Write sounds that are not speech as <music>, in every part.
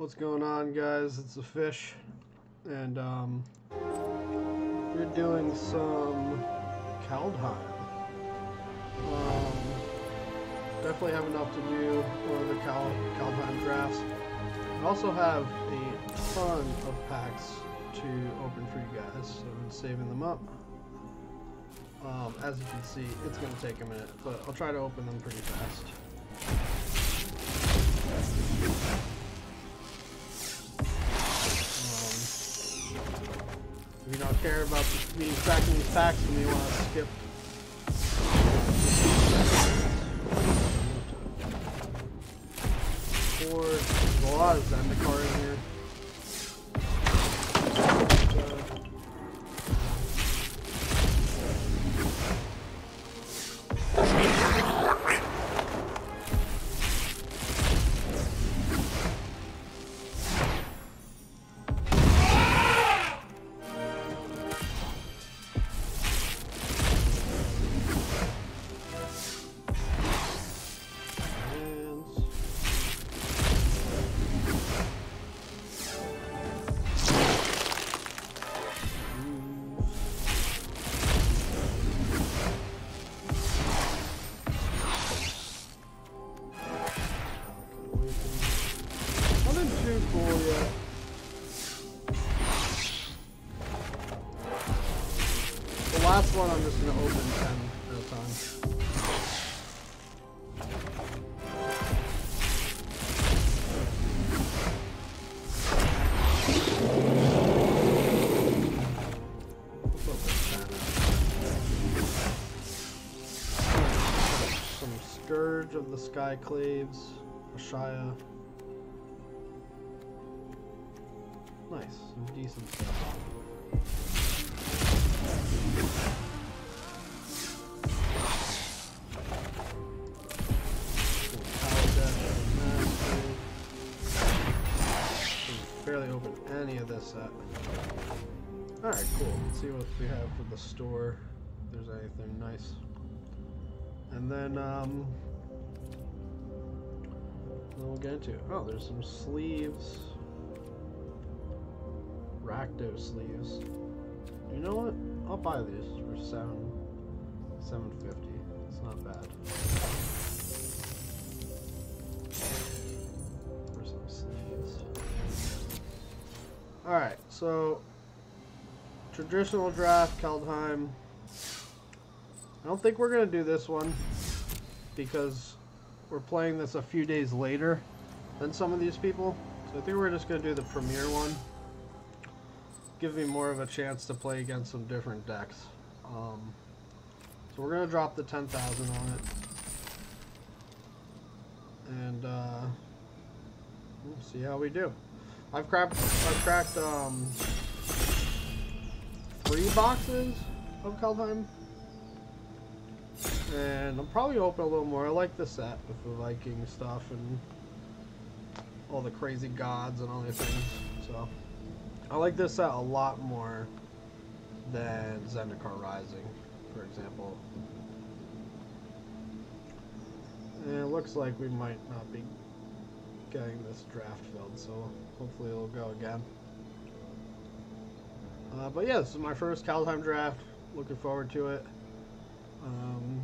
What's going on, guys? It's the fish, and um, we're doing some Kaldheim. Um, definitely have enough to do for the Cal Kaldheim drafts. I also have a ton of packs to open for you guys, so I'm saving them up. Um, as you can see, it's going to take a minute, but I'll try to open them pretty fast. You don't care about me tracking these packs and you want to skip four, there's a lot of Zendikar in here. Sky Claves, Ashaya. Nice, some decent stuff. Barely open any of this set. Alright, cool. Let's see what we have for the store. If there's anything nice. And then, um. Then we'll get into. Oh, there's some sleeves. Rakdos sleeves. You know what? I'll buy these for seven, seven fifty. It's not bad. For some sleeves. All right, so traditional draft Kaldheim. I don't think we're gonna do this one because we're playing this a few days later than some of these people. So I think we're just gonna do the premiere one give me more of a chance to play against some different decks. Um, so we're gonna drop the 10,000 on it, and uh, we'll see how we do. I've cracked, I've cracked um, three boxes of Kaldheim, and I'm probably open a little more. I like the set with the Viking stuff and all the crazy gods and all the things. So. I like this set a lot more than Zendikar Rising, for example. And it looks like we might not be getting this draft filled, so hopefully it'll go again. Uh, but yeah, this is my first Kaldheim draft. Looking forward to it. Um,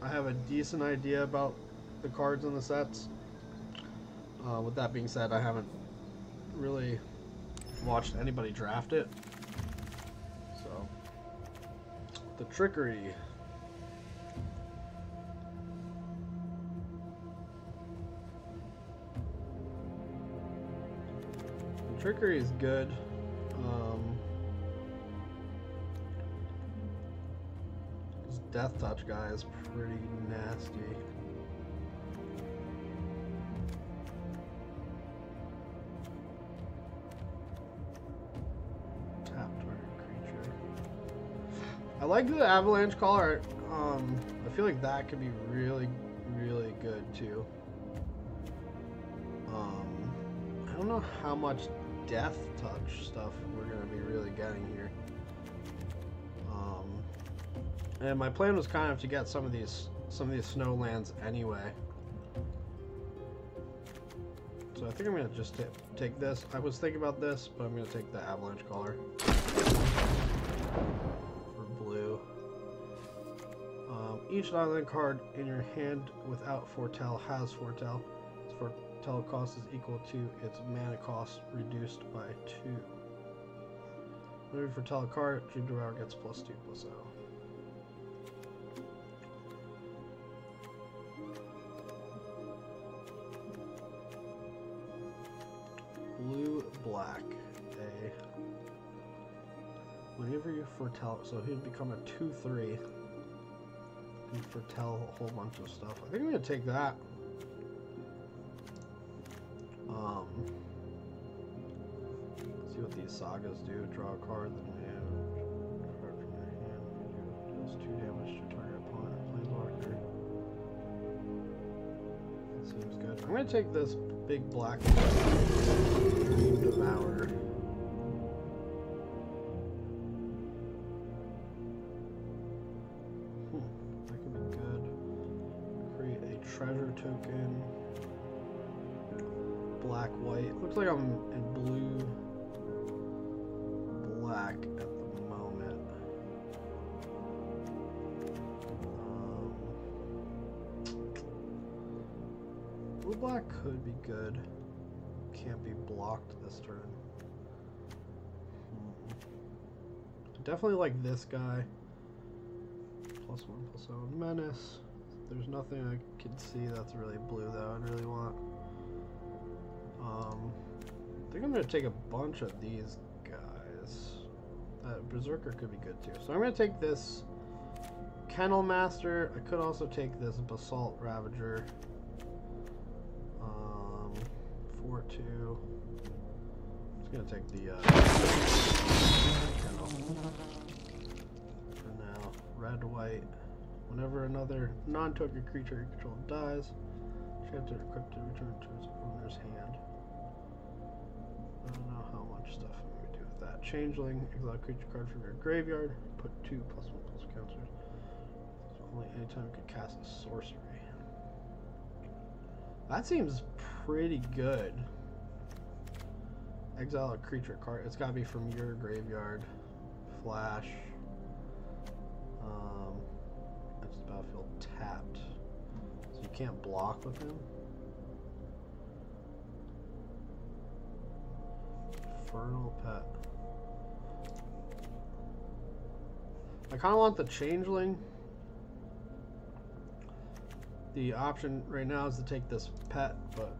I have a decent idea about the cards in the sets. Uh, with that being said, I haven't really watched anybody draft it. So, the trickery. Trickery is good. Um, death touch guy is pretty nasty. Tap target creature. I like the avalanche caller. Um, I feel like that could be really, really good too. Um, I don't know how much death touch stuff we're gonna be really getting here. And my plan was kind of to get some of these some of these snowlands anyway. So I think I'm gonna just take this. I was thinking about this, but I'm gonna take the avalanche caller for blue. Um, each island card in your hand without foretell has foretell. Its foretell cost is equal to its mana cost reduced by two. Whenever you foretell a card, Dream Devourer gets plus two plus zero. Blue black a. Whenever you foretell so he'd become a 2-3 and foretell a whole bunch of stuff. I think I'm gonna take that. Um see what these sagas do. Draw a card then hand card from your hand. Deals two damage to seems good I'm gonna take this big black devourer. Hmm, that could be good. Create a treasure token. Black, white. Looks like I'm in blue, black could be good can't be blocked this turn. Hmm. Definitely like this guy. Plus one, plus one. Menace. There's nothing I can see that's really blue that I'd really want. Um, I think I'm going to take a bunch of these guys. Uh, Berserker could be good too. So I'm going to take this Kennel Master. I could also take this Basalt Ravager. Four two. Just gonna take the uh, for now. Red white. Whenever another non-token creature you control dies, chance to equip to return to its owner's hand. I don't know how much stuff I'm gonna do with that. Changeling, exile creature card from your graveyard. Put two plus one plus counters. So only anytime you can cast a sorcery. That seems pretty good. Exile a creature card. It's gotta be from your graveyard. Flash. Um, it's the battlefield tapped. So you can't block with him. Infernal Pet. I kind of want the Changeling the option right now is to take this pet, but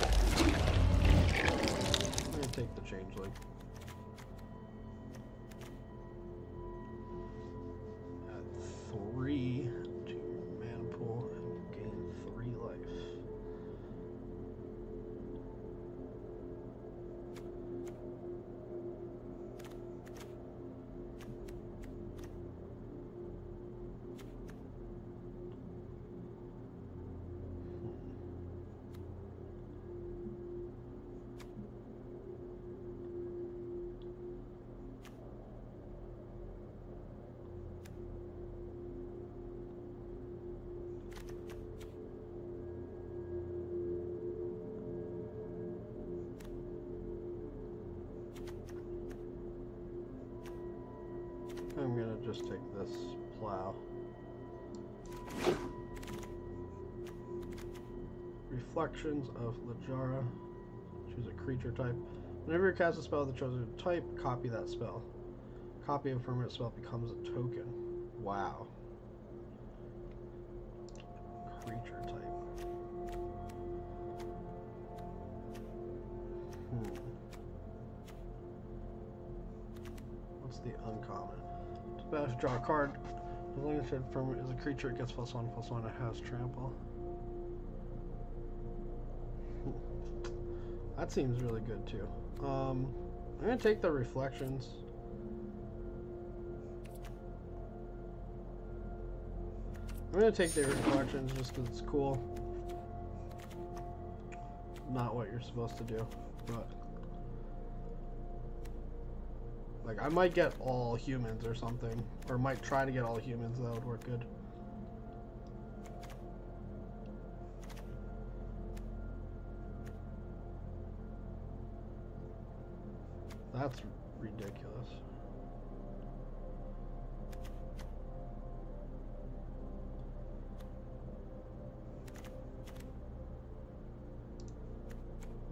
I'm gonna take the changeling. At three. Just take this plow. Reflections of Littjara. Choose a creature type. Whenever you cast a spell of the chosen type, copy that spell. Copy of permanent spell becomes a token. Wow. Creature type. Best draw a card. As long as it from is a creature, it gets plus one, plus one, it has trample. That seems really good too. Um, I'm gonna take the reflections. I'm gonna take the reflections just because it's cool. Not what you're supposed to do, but. Like, I might get all humans or something. Or might try to get all humans, that would work good. That's ridiculous.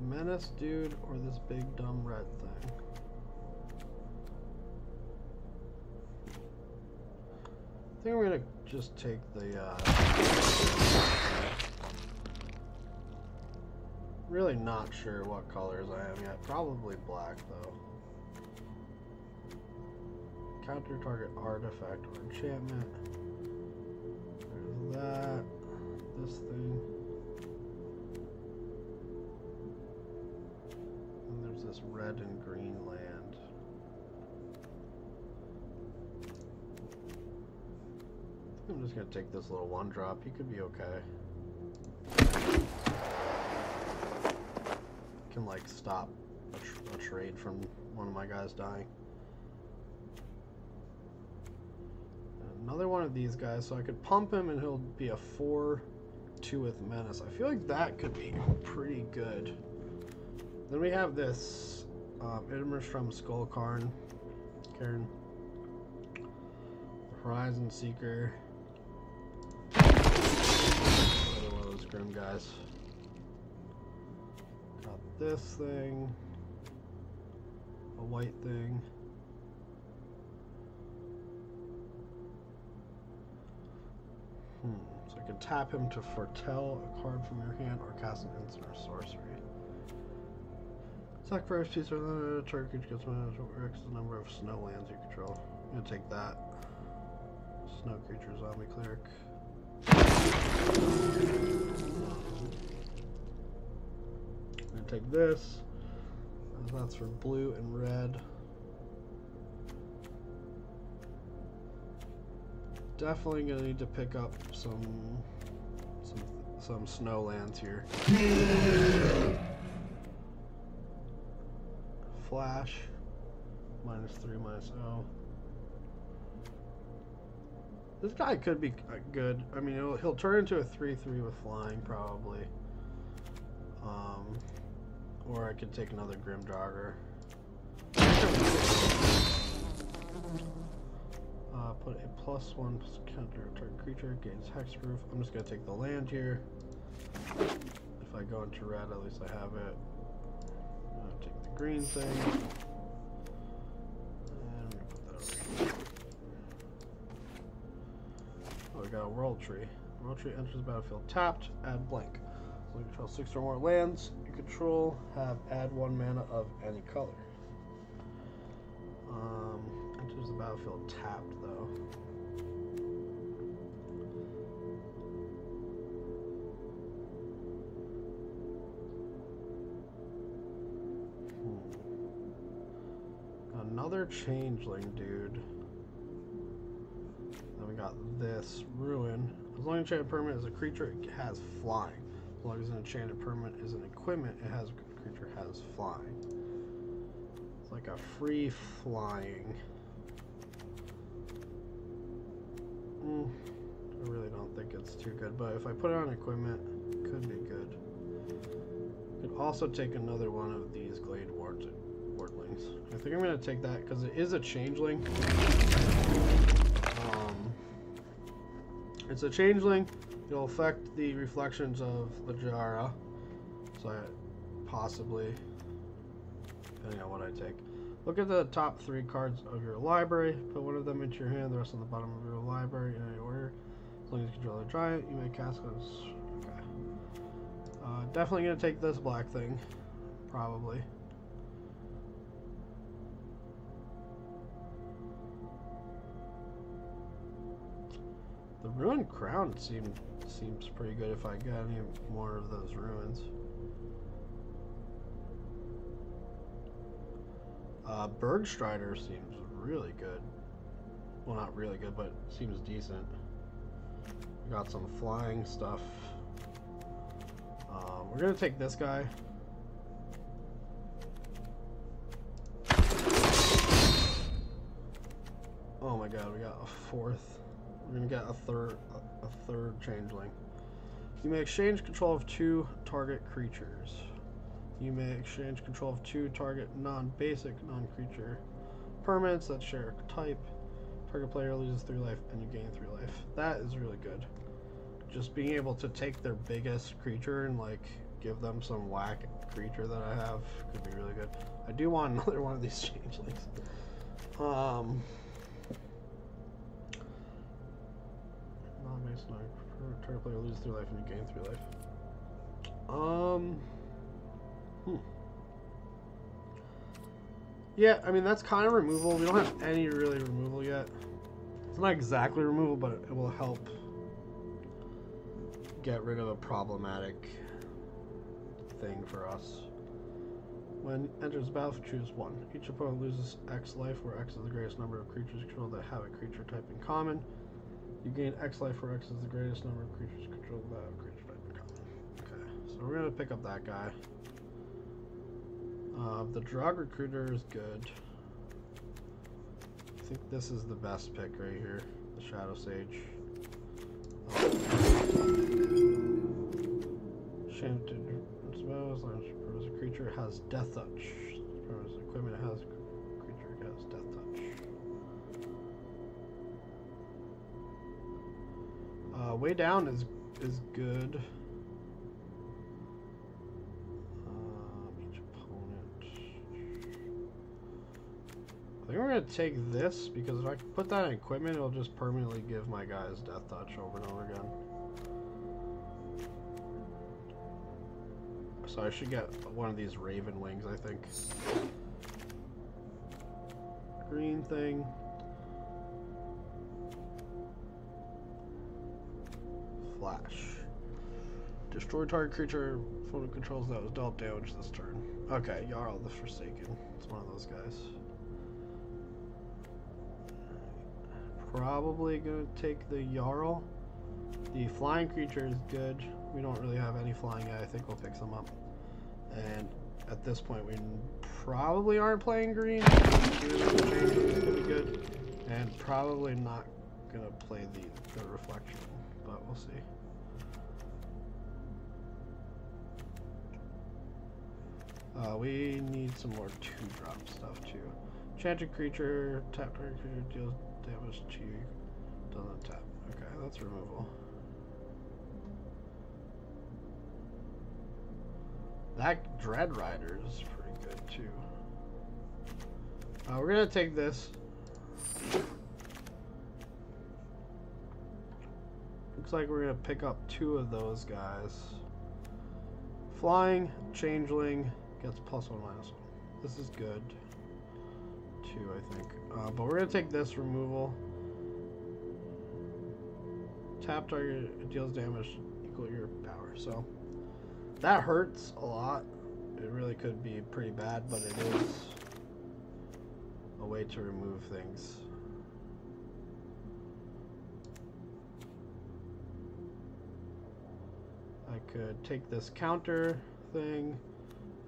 Menace dude or this big dumb red thing? Think we're gonna just take the uh, really not sure what colors I am yet. Probably black though. Counter target artifact or enchantment. There's that. This thing. And there's this red and green land. I'm just gonna take this little one drop. He could be okay. Can like stop a, tr a trade from one of my guys dying. Another one of these guys, so I could pump him and he'll be a 4 2 with Menace. I feel like that could be pretty good. Then we have this um, Skull Skullcarn, Karen, Horizon Seeker, Grim guys. Got this thing, a white thing. Hmm. So I can tap him to foretell a card from your hand or cast an instant or sorcery. Sacrifice piece or the target gets managed or X the number of snow lands you control. I'm gonna take that. Snow creature zombie cleric. Gonna take this. That's for blue and red. definitely gonna need to pick up some some some snowlands here. Flash minus three minus oh. This guy could be uh, good. I mean, he'll, he'll turn into a 3-3 with flying, probably. Um, or I could take another Grim Draugr. Uh, put a plus one counter target creature, gains hexproof. I'm just going to take the land here. If I go into red, at least I have it. To take the green thing. We got a world tree. World tree enters the battlefield tapped, add blank. So you control six or more lands you control, have add one mana of any color. Um, enters the battlefield tapped though. Hmm. Another changeling, dude. Got this ruin. As long as enchanted permanent is a creature, it has flying. As long as an enchanted permanent is an equipment, it has a creature has flying. It's like a free flying. Mm, I really don't think it's too good, but if I put it on equipment, it could be good. Could also take another one of these Glade Ward Wardlings. I think I'm going to take that because it is a changeling. Um, it's a changeling. It'll affect the reflections of Littjara. So I possibly, depending on what I take. Look at the top three cards of your library. Put one of them into your hand, the rest on the bottom of your library in any order. As long as you control a giant, you may cast those. Okay. Uh, definitely going to take this black thing. Probably. The ruined crown seemed seems pretty good if I got any more of those ruins. Uh, Bergstrider seems really good. Well, not really good, but seems decent. Got some flying stuff. Um, we're gonna take this guy. Oh my god, we got a fourth. Gonna get a third, a, a third changeling. You may exchange control of two target creatures. You may exchange control of two target non-basic, non-creature permanents that share type. Target player loses three life and you gain three life. That is really good. Just being able to take their biggest creature and like give them some whack creature that I have could be really good. I do want <laughs> another one of these changelings. Um, non-basic, non target player loses three life and you gain three life. Um. Hmm. Yeah, I mean, that's kind of removal. We don't have any really removal yet. It's not exactly removal, but it will help get rid of a problematic thing for us. When enters battlefield, choose one. Each opponent loses X life, where X is the greatest number of creatures controlled that have a creature type in common. You gain X life, for X is the greatest number of creatures controlled by a creature type. Okay, so we're gonna pick up that guy. Uh, the Draugr Recruiter is good. I think this is the best pick right here, the Shadow Sage. Shame to as a creature has death touch. As equipment has Uh, Weigh Down is is good. I think we're going to take this, because if I put that in equipment, it'll just permanently give my guys Death Touch over and over again. So I should get one of these Raven Wings, I think. Green thing. Destroy target creature opponent controls that was dealt damage this turn. Okay, Jarl the Forsaken. It's one of those guys. probably gonna take the Jarl. The flying creature is good. We don't really have any flying yet. I think we'll pick some up. And at this point, we probably aren't playing green. And probably not gonna play the, the reflection, but we'll see. Uh, we need some more two-drop stuff too. Enchanted creature, tap target creature deals damage to you. Doesn't tap. Okay, that's removal. That Dread Rider is pretty good too. Uh, we're gonna take this. Looks like we're gonna pick up two of those guys. Flying, Changeling, gets plus one, minus one. This is good two, I think. Uh, but we're to take this removal. Tap target deals damage equal your power. So that hurts a lot. It really could be pretty bad, but it is a way to remove things. I could take this counter thing.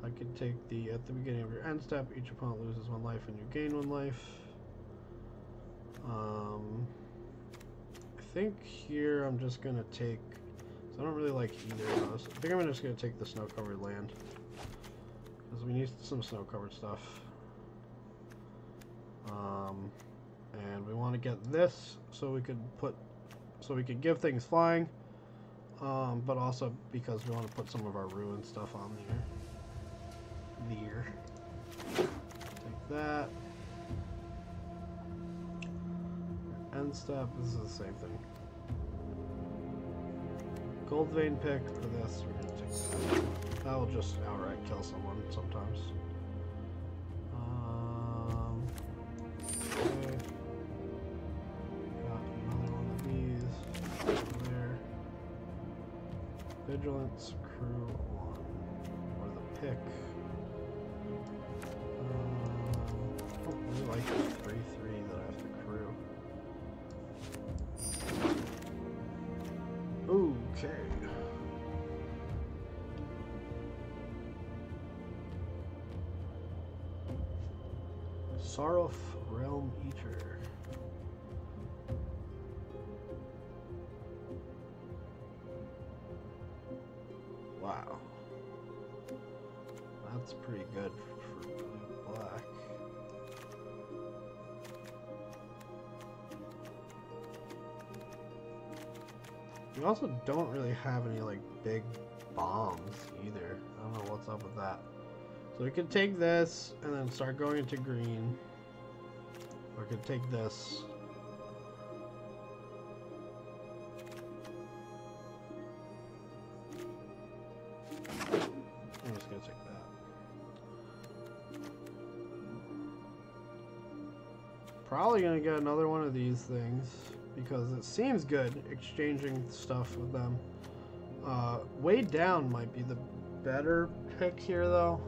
I could take the, at the beginning of your end step, each opponent loses one life and you gain one life. Um, I think here I'm just to take, So I don't really like either of those. I think I'm just to take the snow-covered land. Because we need some snow-covered stuff. Um, and we want to get this so we could put, so we could give things flying. Um, but also because we want to put some of our ruin stuff on there there. Take that. End step, this is the same thing. Gold vein pick for this, we're gonna take that. That will just outright kill someone sometimes. Um. Got another one of these. There. Vigilance, crew one. Or the pick. Sarulf Realm Eater. Wow. That's pretty good for blue black. We also don't really have any like big bombs either. I don't know what's up with that. So we could take this and then start going into green. Or we could take this. I'm just gonna take that. Probably gonna get another one of these things because it seems good exchanging stuff with them. Uh, Weigh Down might be the better pick here though.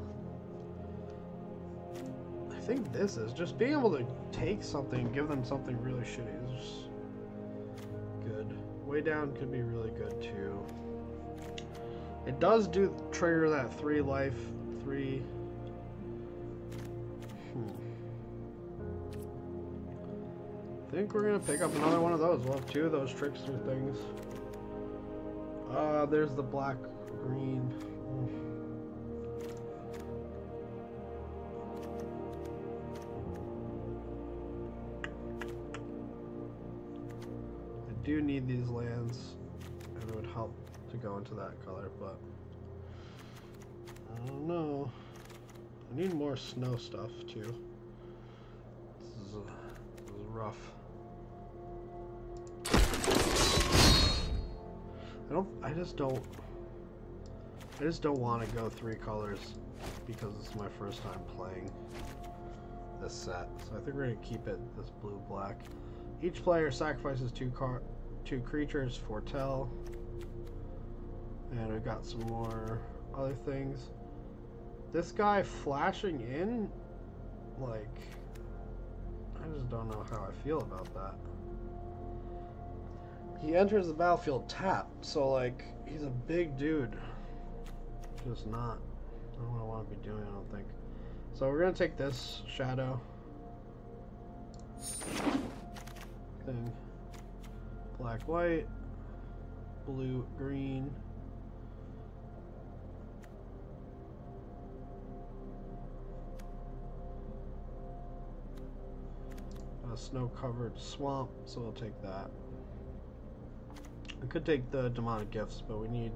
I think this is just being able to take something, give them something really shitty is good. Weigh Down could be really good too. It does do trigger that three life, three. Hmm. I think we're gonna pick up another one of those. We'll have two of those trickster things. Uh, there's the black green. Do need these lands, and it would help to go into that color, but I don't know. I need more snow stuff too. This is, uh, this is rough. I don't. I just don't. I just don't want to go three colors because it's my first time playing this set. So I think we're gonna keep it this blue black. Each player sacrifices two car, two creatures foretell, and we've got some more other things. This guy flashing in, like, I just don't know how I feel about that. He enters the battlefield tapped, so like he's a big dude. Just not. I don't what I want to be doing. I don't think. So we're gonna take this shadow thing, black, white, blue, green. A snow-covered swamp, so we'll take that. We could take the demonic gifts, but we need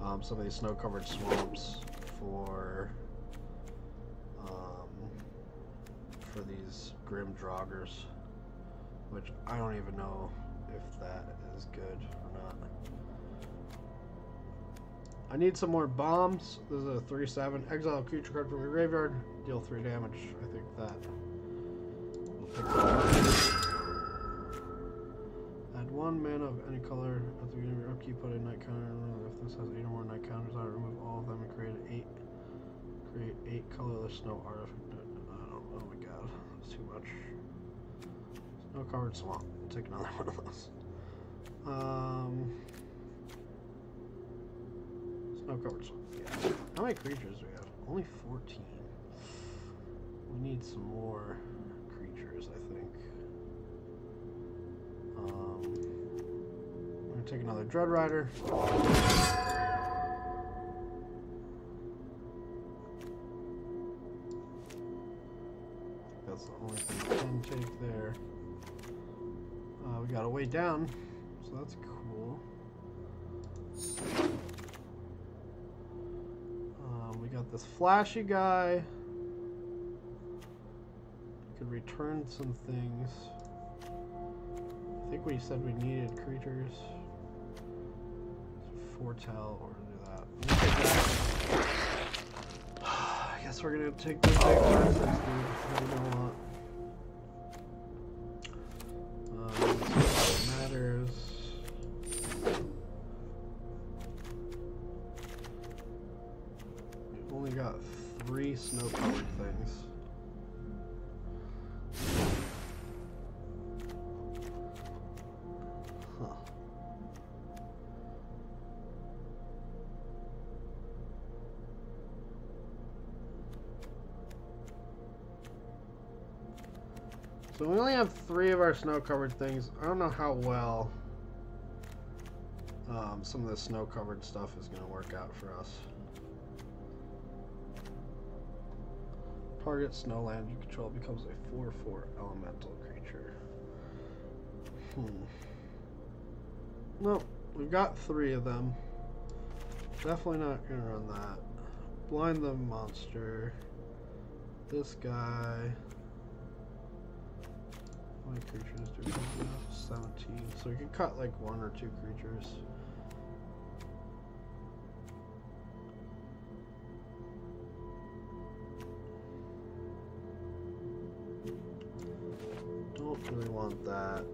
um, some of these snow-covered swamps for um, for these grim draugrs, which I don't even know if that is good or not. I need some more bombs. This is a 3-7. Exile creature card from your graveyard. Deal 3 damage. I think that. Add one mana of any color at the beginning of your upkeep. Put a night counter. If this has eight or more night counters it, remove all of them and create eight. Create eight colorless snow artifact. I. Oh my god, that's too much. Snow covered swamp. Take another one of those. Um. Covered swamp. Yeah. How many creatures do we have? Only 14. We need some more creatures, I think. Um, I'm gonna take another Dread Rider. That's the only thing we can take there. Uh, we got a Weigh Down, so that's cool. Um, we got this flashy guy. Could return some things. I think we said we needed creatures. Foretell or do that. <sighs> I guess we're gonna take the big cards, dude. Three snow-covered things. So we only have three of our snow-covered things. I don't know how well um, some of the snow-covered stuff is going to work out for us. Target snow land you control becomes a 4 4 elemental creature. Hmm. No, we've got three of them. Definitely not gonna run that. Blind the monster. This guy. How many creatures do we have? 17. So we can cut like one or two creatures. That.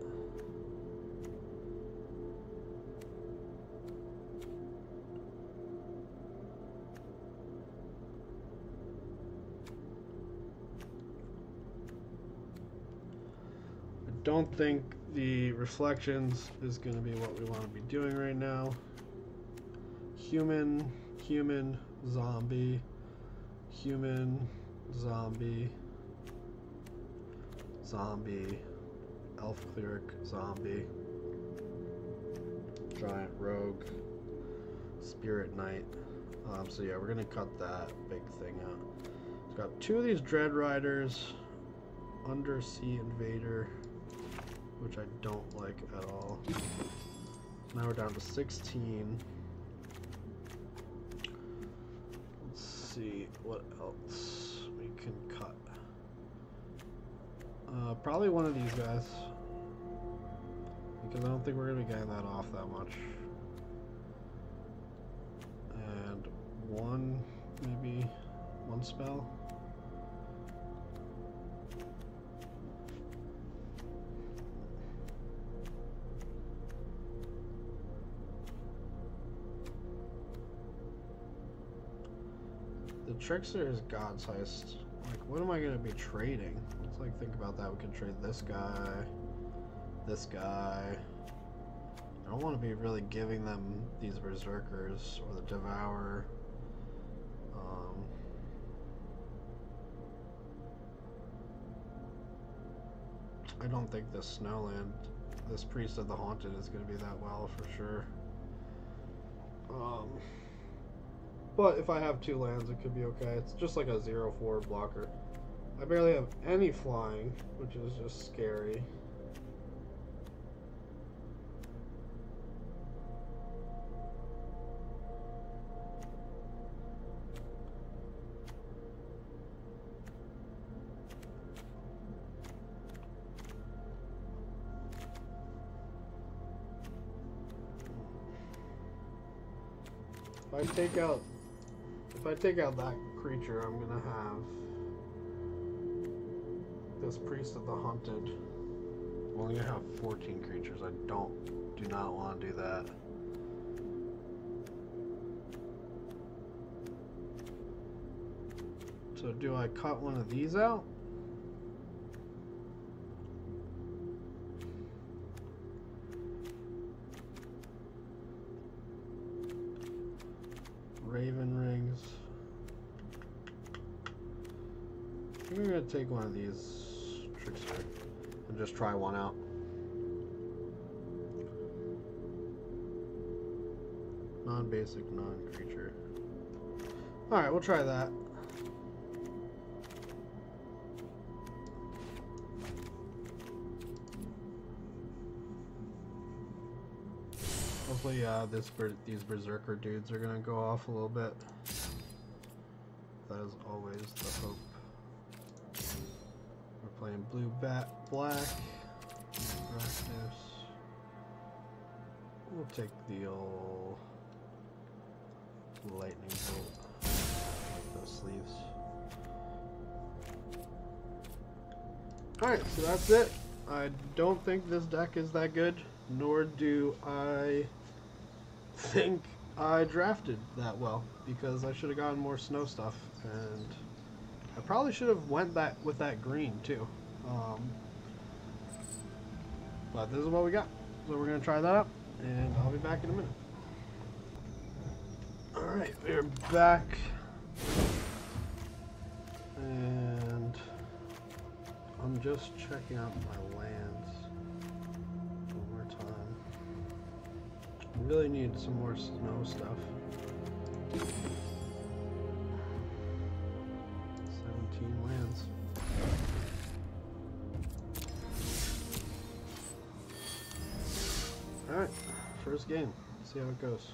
I don't think the reflections is going to be what we want to be doing right now. Human, human, zombie, human, zombie, zombie, elf cleric, zombie, giant rogue, spirit knight. Um, so yeah, we're gonna cut that big thing out. It's got two of these dread riders, undersea invader, which I don't like at all. Now we're down to 16. Let's see what else we can cut. Uh, probably one of these guys. Because I don't think we're going to be getting that off that much. And one, maybe one spell. The trickster is God's heist. What am I gonna be trading? Let's like think about that. We can trade this guy, this guy. I don't want to be really giving them these berserkers or the devourer. Um, I don't think this snowland, this priest of the haunted, is gonna be that well for sure. Um. But if I have two lands, it could be okay. It's just like a 0-4 blocker. I barely have any flying, which is just scary. Take out take out that creature, I'm gonna have this priest of the haunted. I'm only gonna have 14 creatures. I don't, do not want to do that. So do I cut one of these out? Take one of these trickster and just try one out. Non-basic, non-creature. Alright, we'll try that. Hopefully, uh, this these berserker dudes are gonna go off a little bit. That is always the hope. We're blue bat black. We'll take the old lightning bolt. Those sleeves. Alright, so that's it. I don't think this deck is that good, nor do I think I drafted that well because I should have gotten more snow stuff and I probably should have went that with that green too. Um, but this is what we got. So we're gonna try that out and I'll be back in a minute. Alright, we're back. And I'm just checking out my lands one more time. I really need some more snow stuff. First game. See how it goes.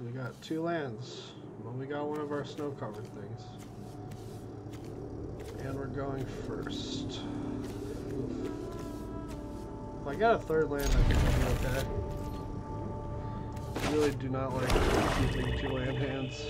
We got two lands, but we got one of our snow covered things. And we're going first. I got a third land, I think I'll be okay. I really do not like keeping two land hands.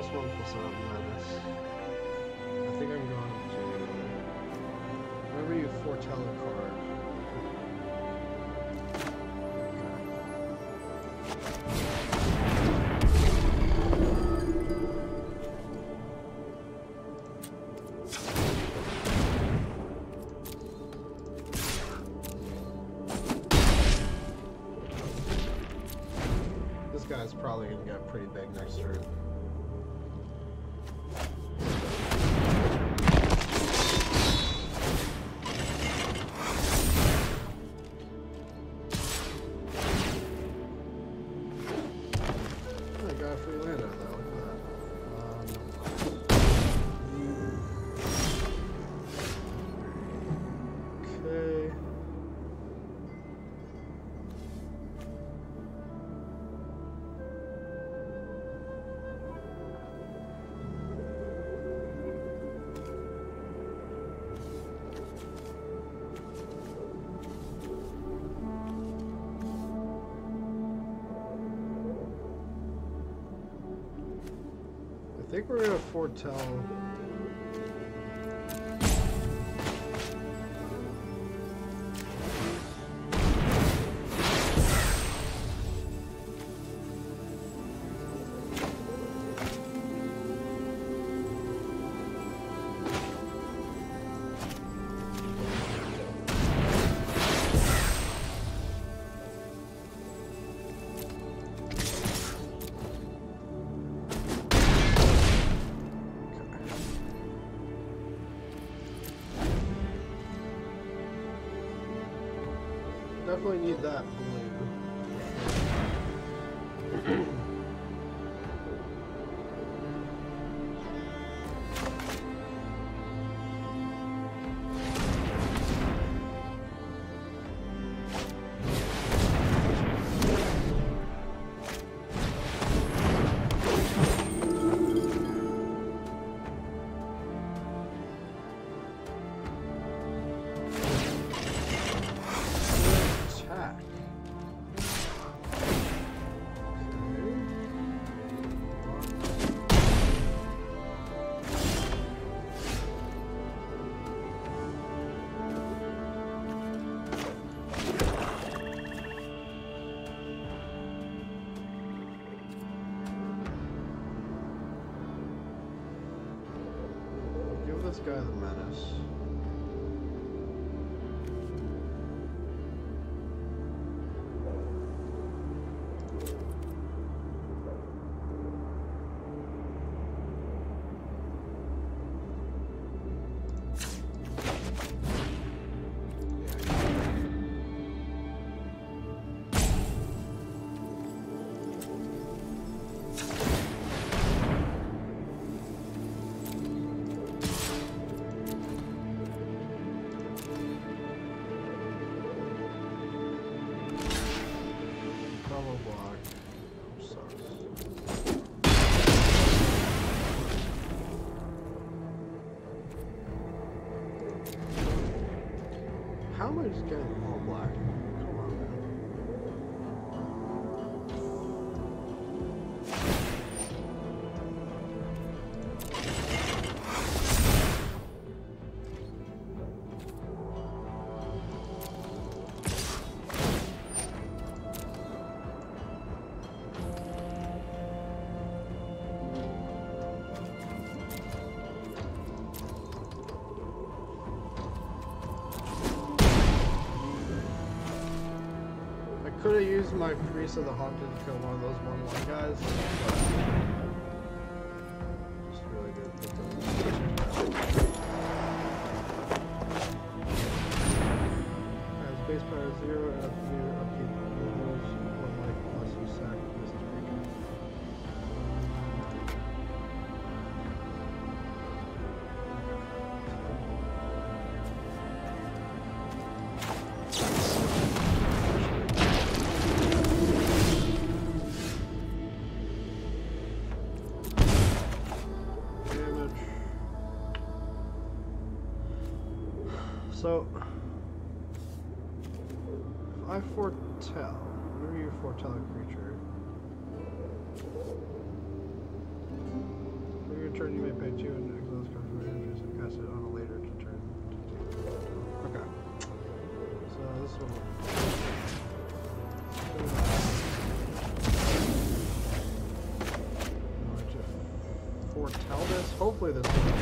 Plus one plus minus. I think I'm going to. Whenever you foretell a card. This guy's probably gonna get pretty big next turn. Think we're gonna foretell. Definitely need us. Used my Priest of the Haunted to kill one of those one one guys, just really. Base power zero whenever you foretell a creature, for your turn you may pay two and exile this card from your interest and cast it on a later turn. Okay. So this one. I'm going to foretell this. Hopefully this will.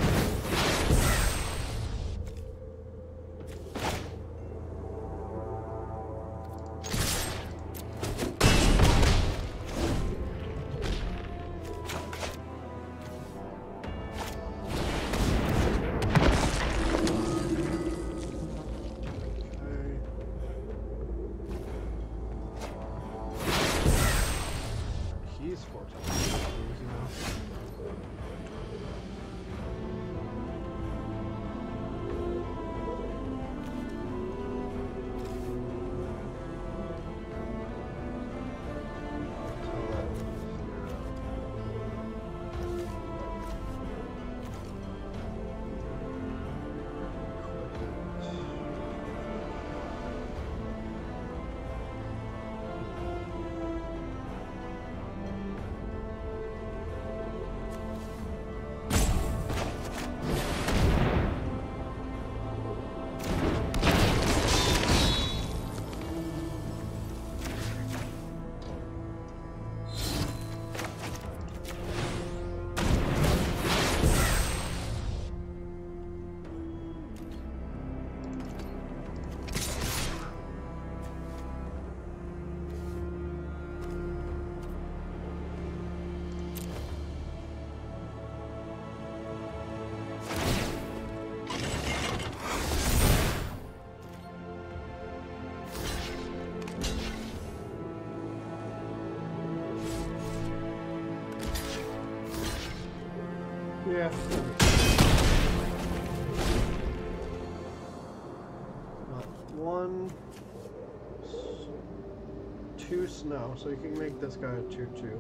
Snow, so you can make this guy a two-two.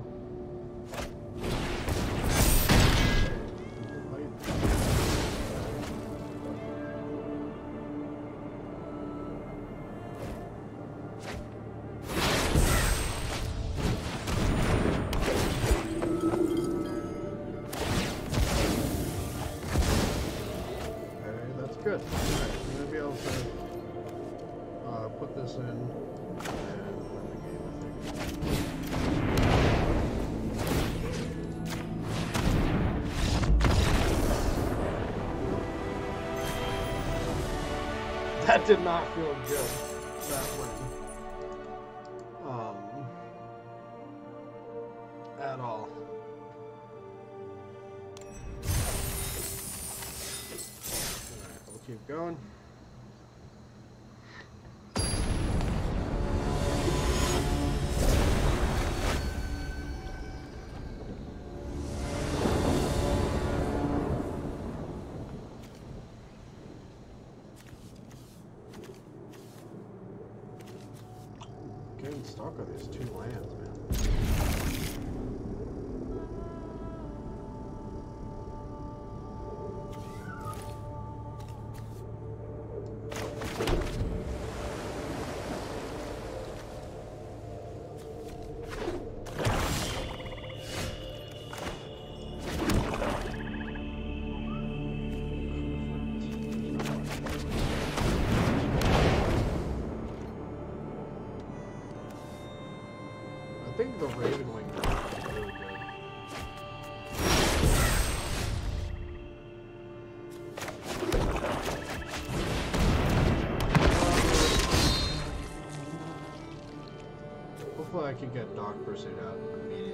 That did not feel good, that win. Um, at all. Alright, we'll keep going. On these two lands, think the Raven Wing is really good. Hopefully I can get Doc Pursuit out immediately.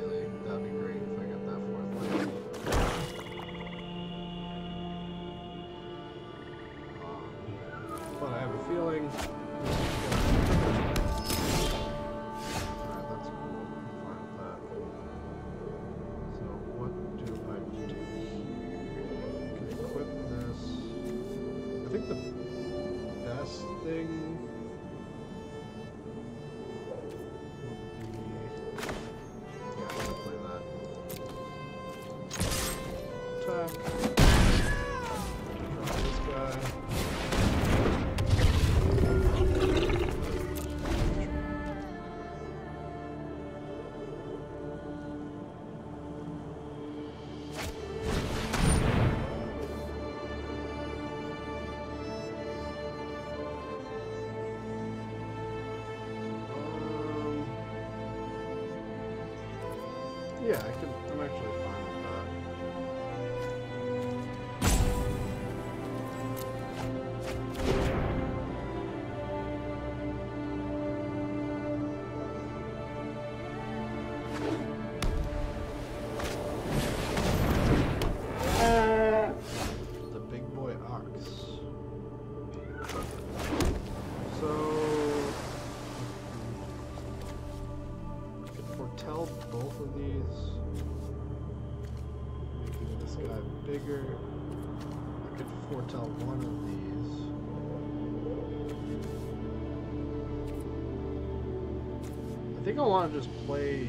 one of these. I think I want to just play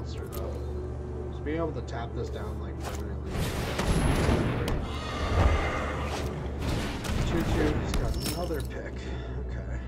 monster though. Just being able to tap this down like permanently. Choo choo got another pick. Okay.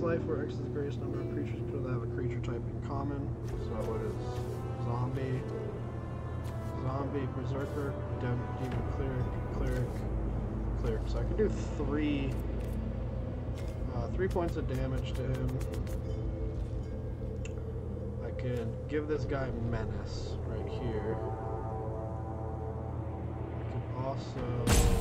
Life, where X is the greatest number of creatures because they have a creature type in common. So what is zombie, zombie berserker, demon, demon cleric, cleric, cleric. So I can do three, uh, three points of damage to him. I can give this guy menace right here. I can also.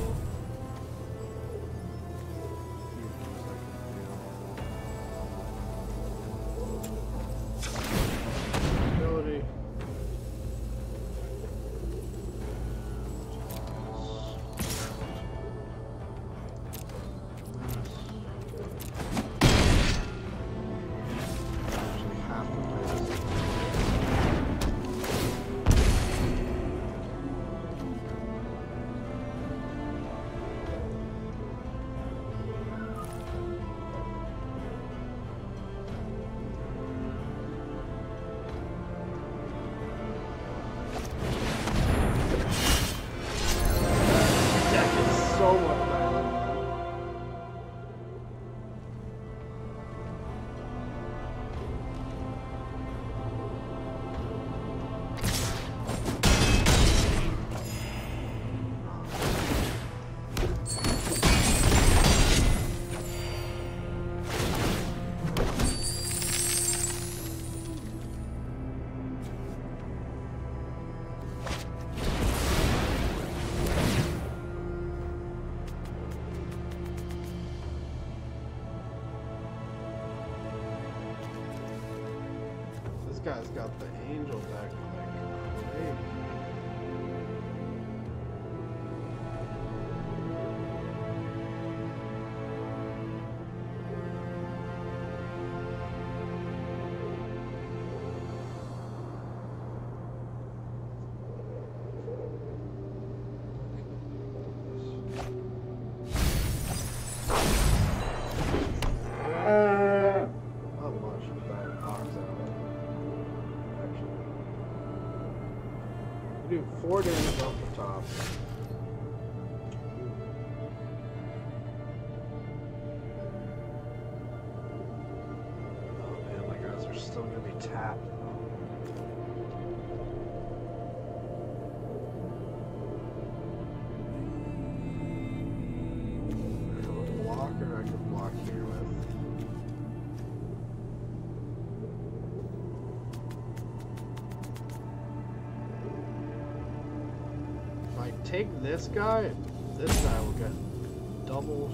take this guy, this guy will get double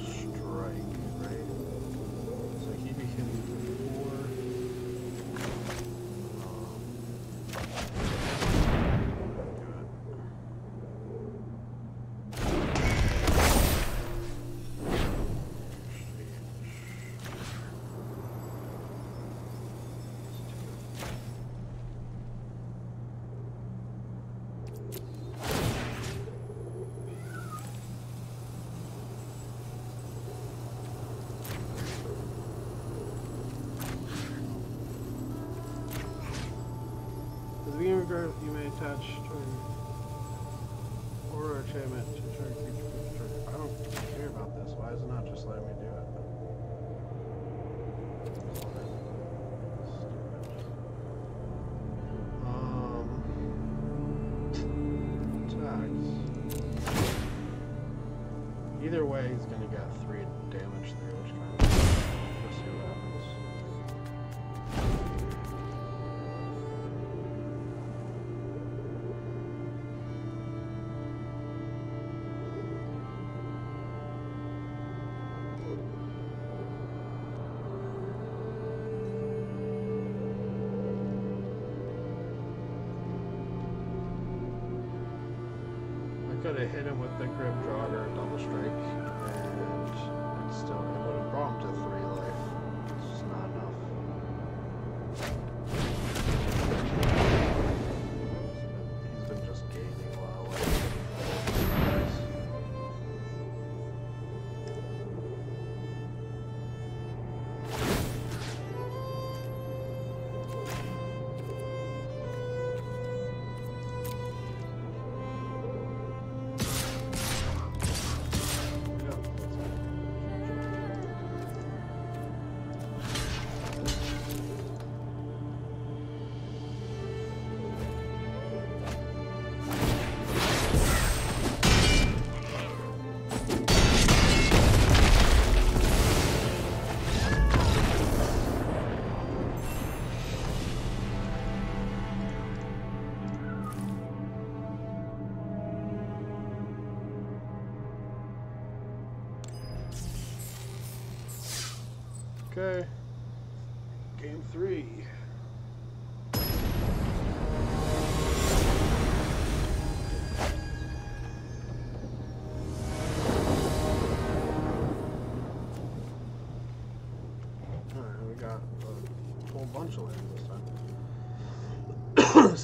could have hit him with the Grim Draugr and double strike,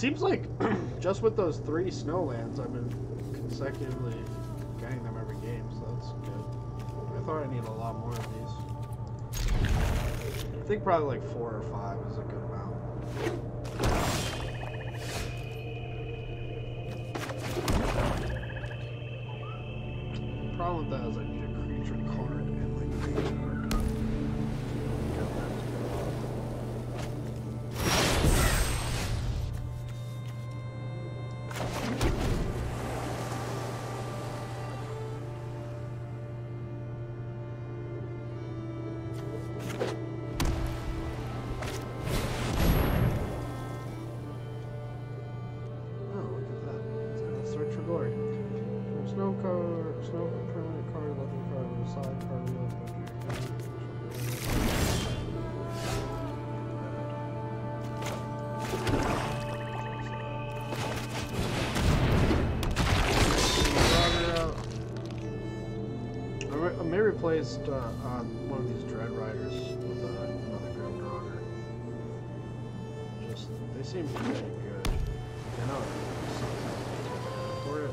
Seems like <clears throat> just with those three snow lands, I've been consecutively getting them every game, so that's good. I thought I need a lot more of these. I think probably like four or five Replace uh, uh, one of these Dread Riders with uh, another Grim Draugr. Just, they seem pretty good. I know for it,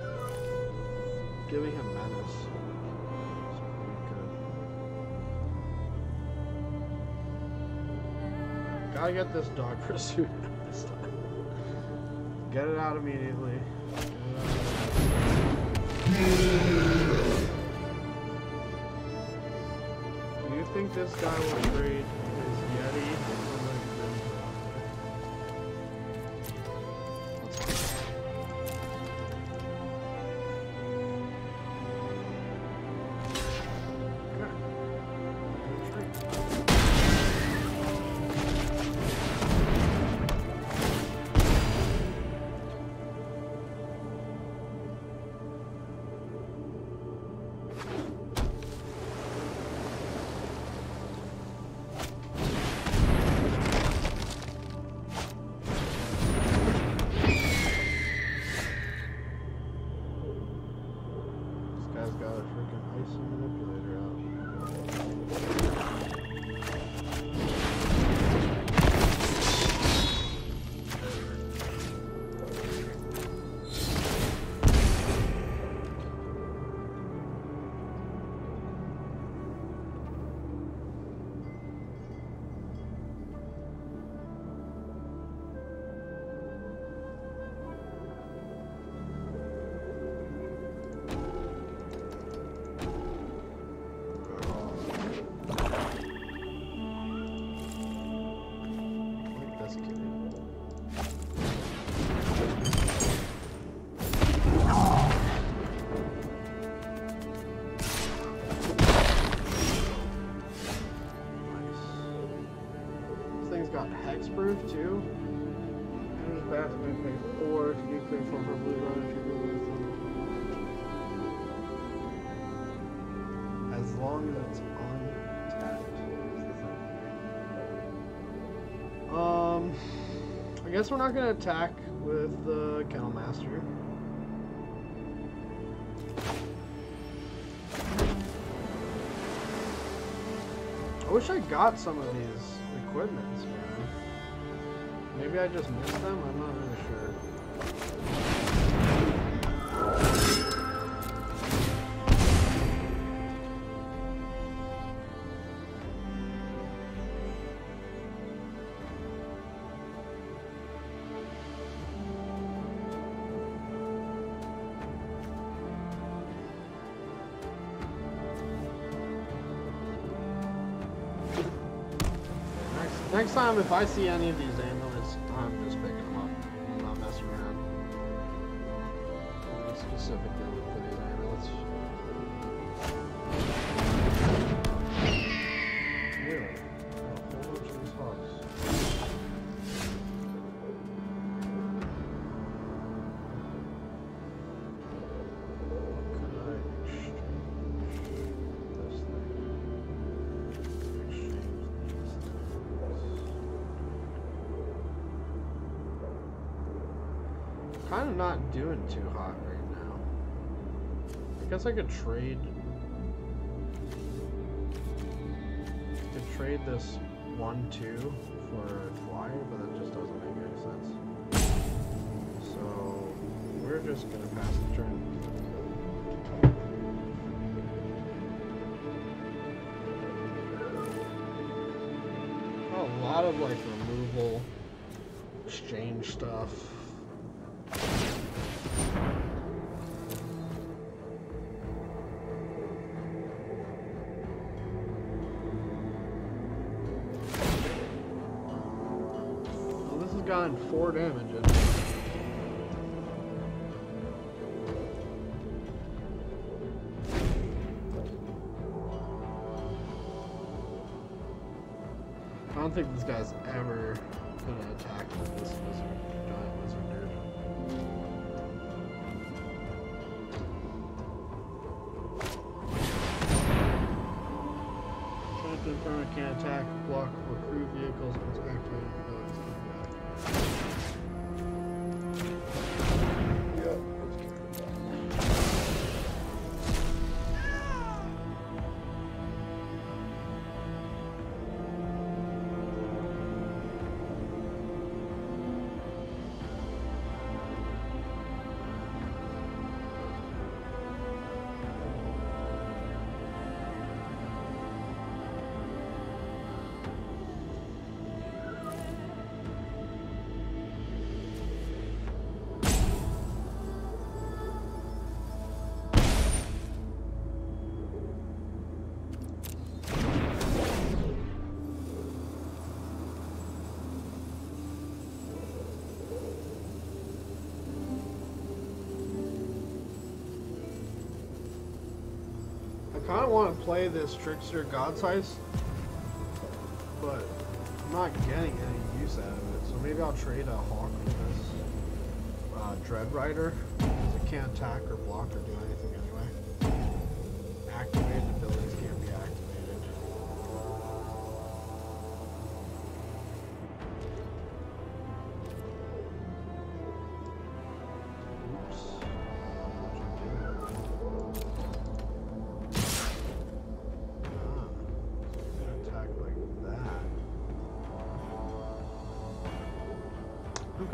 but giving him menace. Gotta get this dog pursuit <laughs> this time. Get it out immediately. This guy will trade guess we're not going to attack with the Kennel Master. I wish I got some of these equipments, man. Maybe I just missed them? Next, time, if I see any of these too hot right now. I guess I could trade. Could trade this one two for a flyer, but that just doesn't make any sense. So we're just gonna pass the turn. A lot of like removal, exchange stuff. Four damage in. I don't think this guy's kind of want to play this Trickster God's Heist, but I'm not getting any use out of it. So maybe I'll trade a Hawk for this uh, Dread Rider, because it can't attack or block or do anything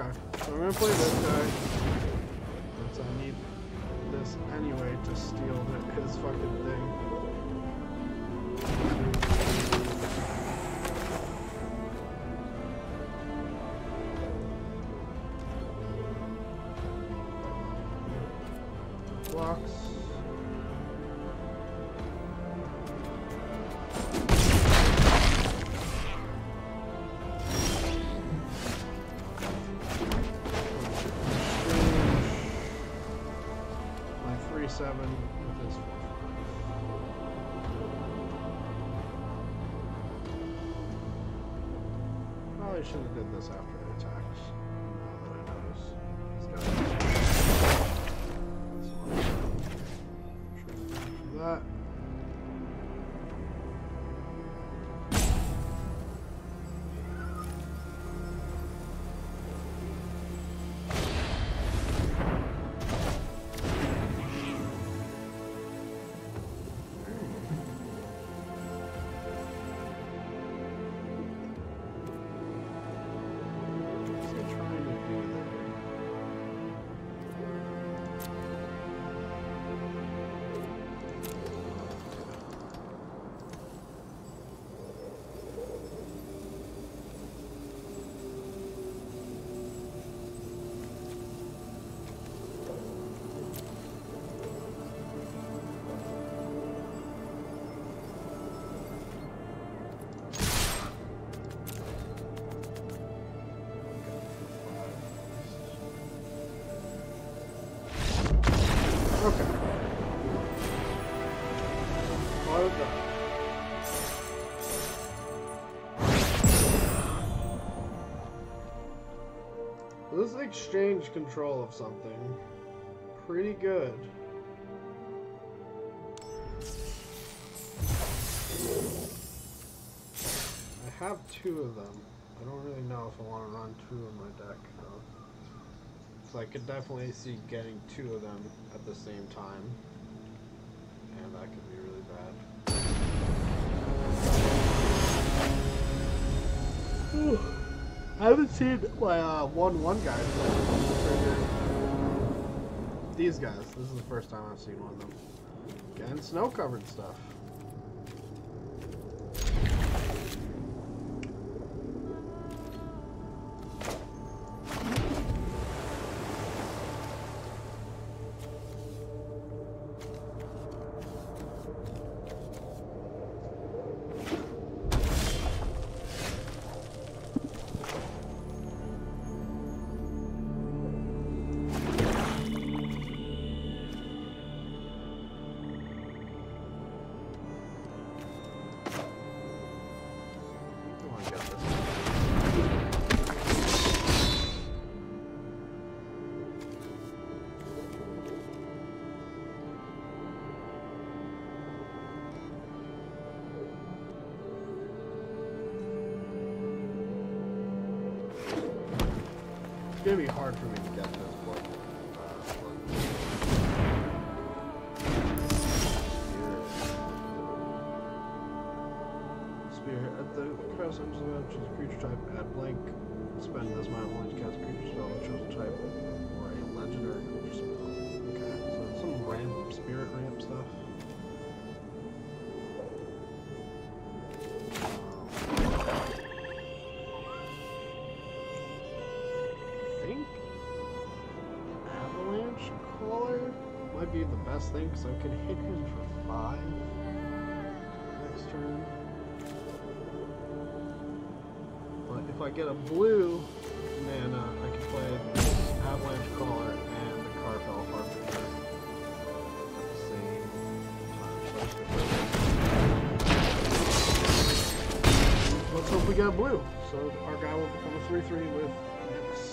Okay, so I'm gonna play this guy. Probably should have did this after exchange control of something. Pretty good. I have two of them. I don't really know if I want to run two in my deck though. So I could definitely see getting two of them at the same time. And that could be really bad. I haven't seen uh, one one guys These guys. This is the first time I've seen one of them. Getting snow covered stuff. Gonna be hard be thing because I could hit him for five next turn. But if I get a blue mana, uh, I can play this Avalanche Caller and the Karfell Harbinger the. Let's hope we get a blue. So our guy will become a 3-3 with Nyx.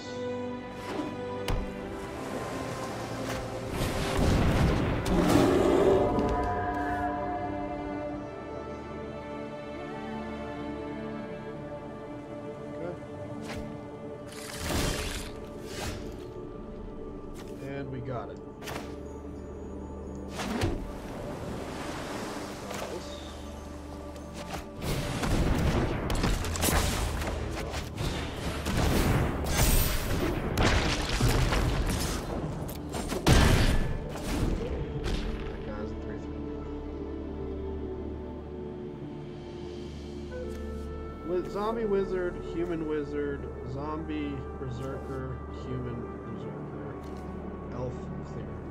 Zombie wizard, human wizard, zombie berserker, human berserker, elf cleric.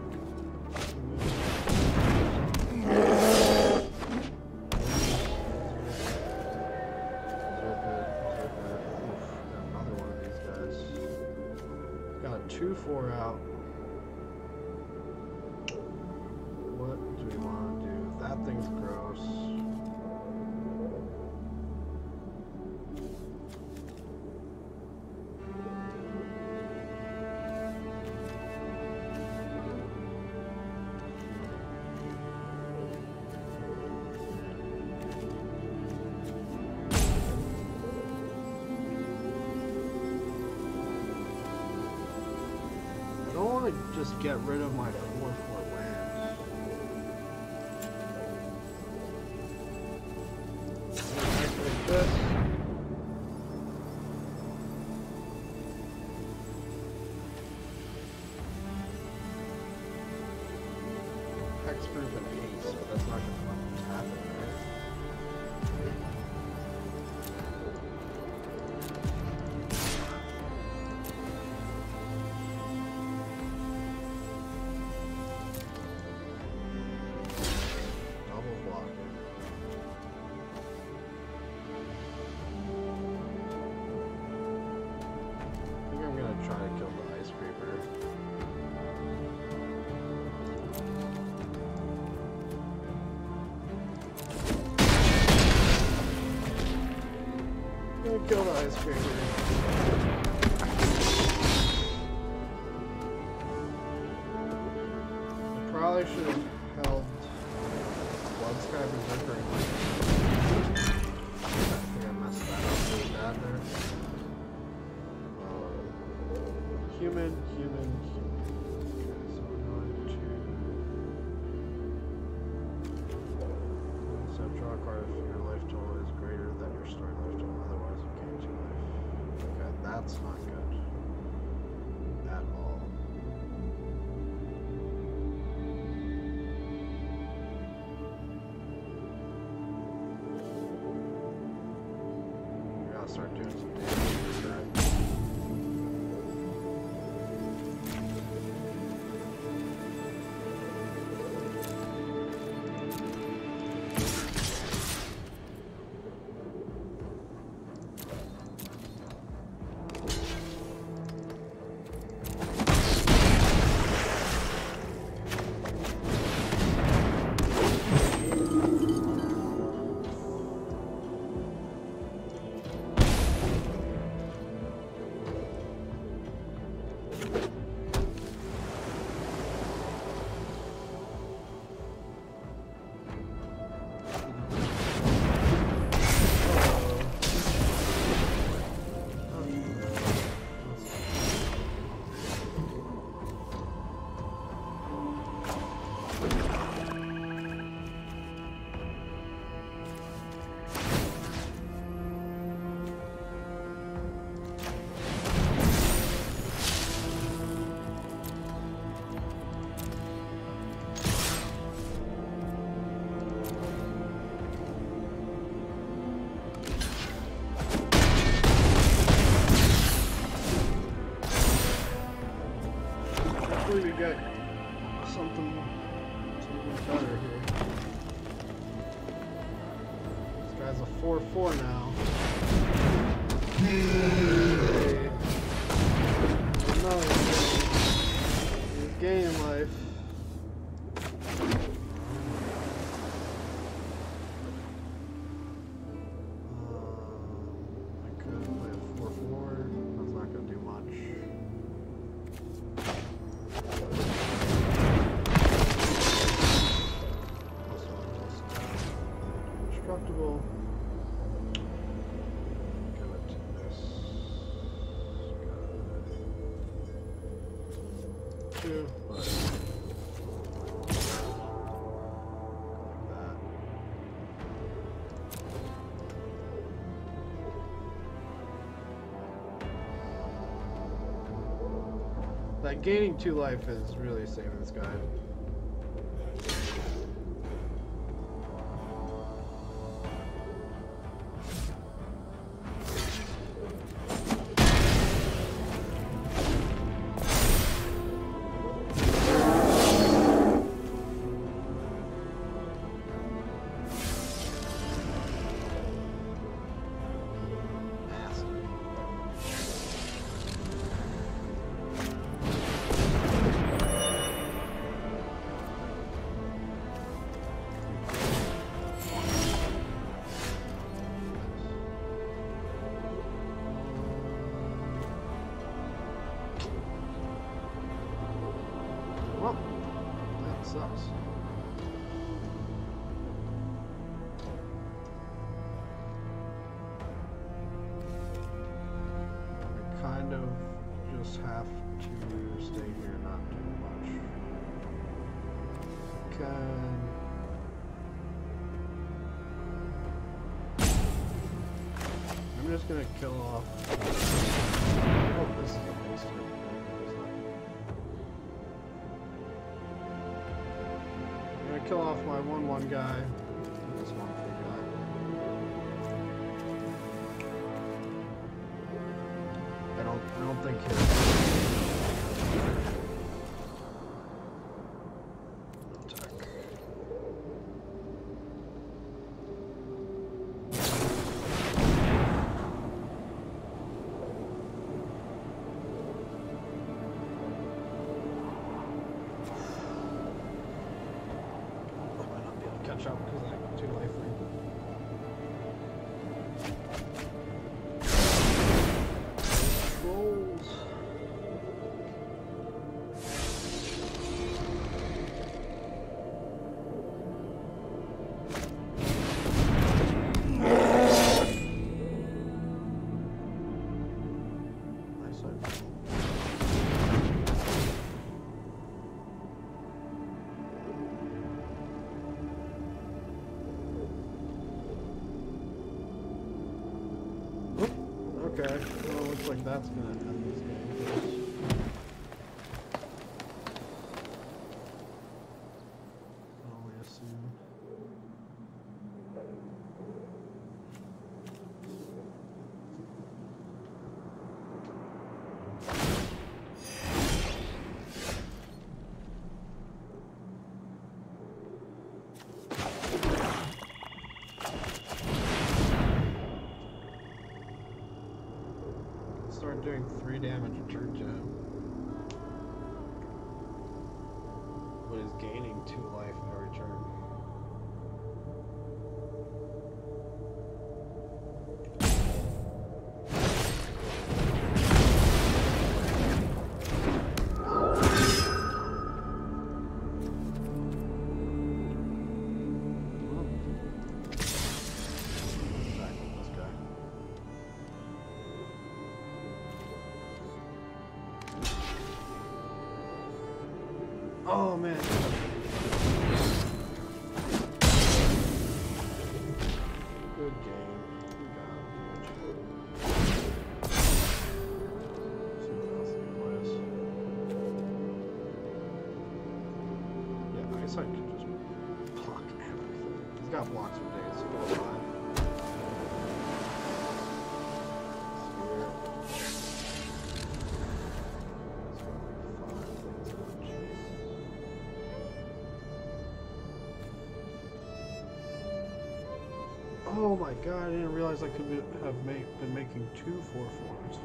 Berserker, berserker. Oof, got another one of these guys. Got two four out. Get rid of my That's pretty gaining two life is really saving this guy. stay here not too much. Okay. I'm just gonna kill off. Oh, this is a waste I'm gonna kill off my 1 1 guy. This 1 guy. I don't, I don't think he'll. Start doing three damage a turn. But uh, is gaining two life Oh man. Oh my god, I didn't realize I could have been making two four fours.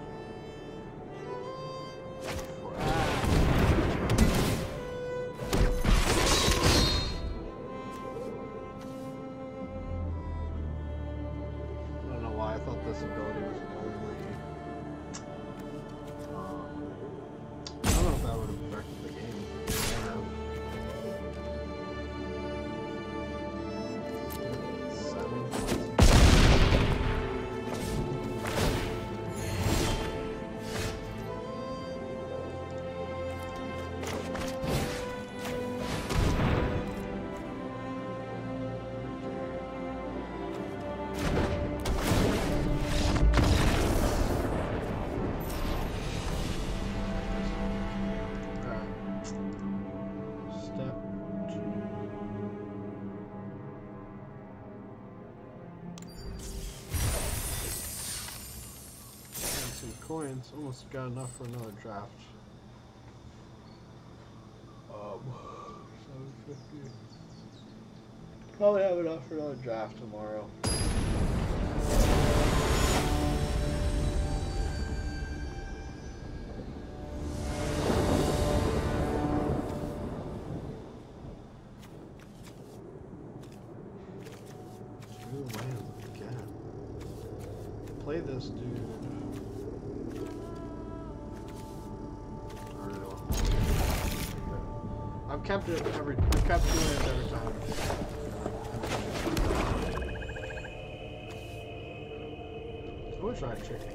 And some coins. Almost got enough for another draft. Um, 750. Probably have enough for another draft tomorrow. Drew lands again. Play this dude. Kept it every. I've kept two lands every time. I wish I had checked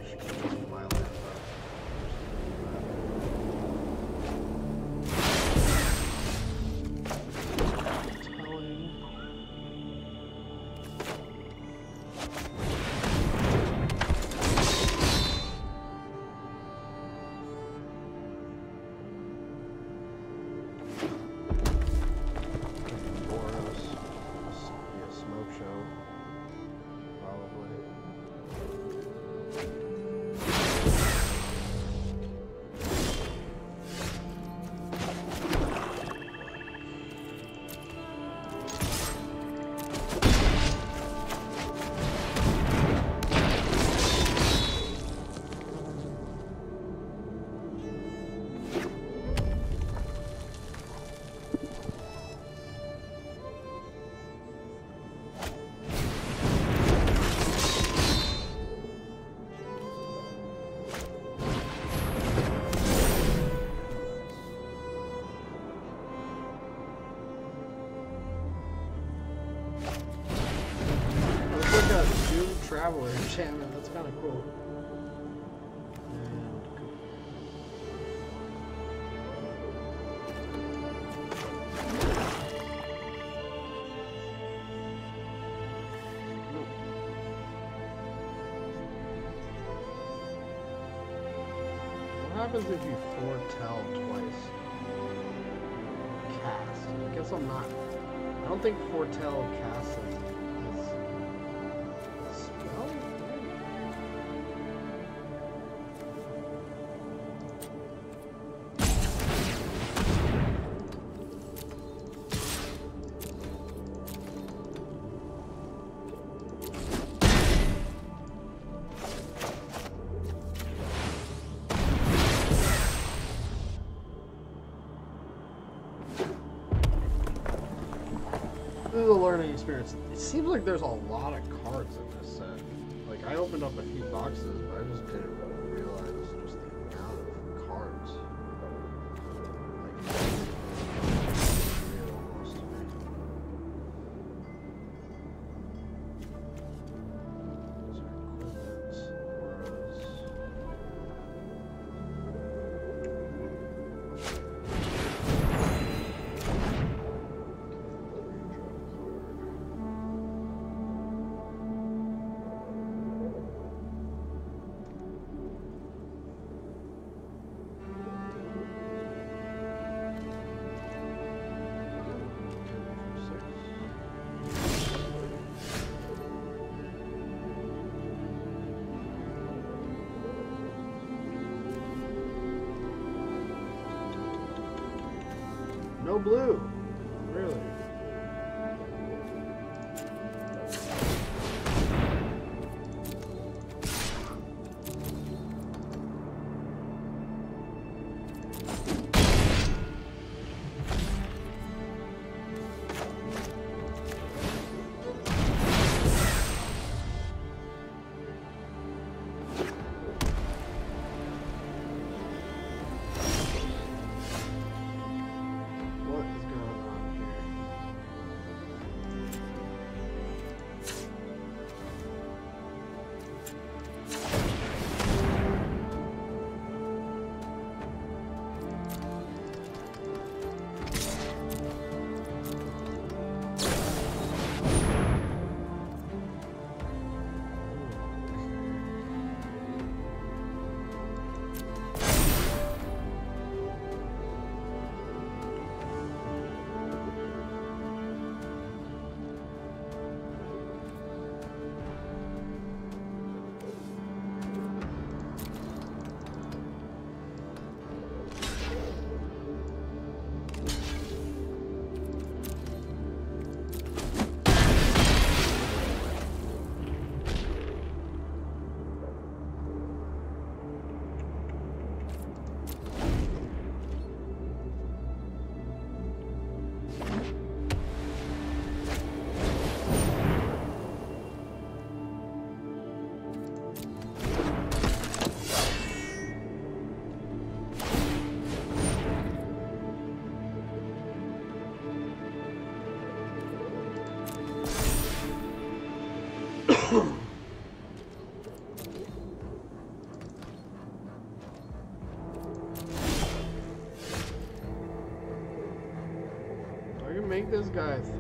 Traveler enchantment. That's kind of cool. What happens if you foretell twice? Cast. I guess I'm not. I don't think foretell cast. the learning experience, it seems like there's a lot of cards in this set. Like, I opened up a few boxes, but I just didn't realize blue. this guys.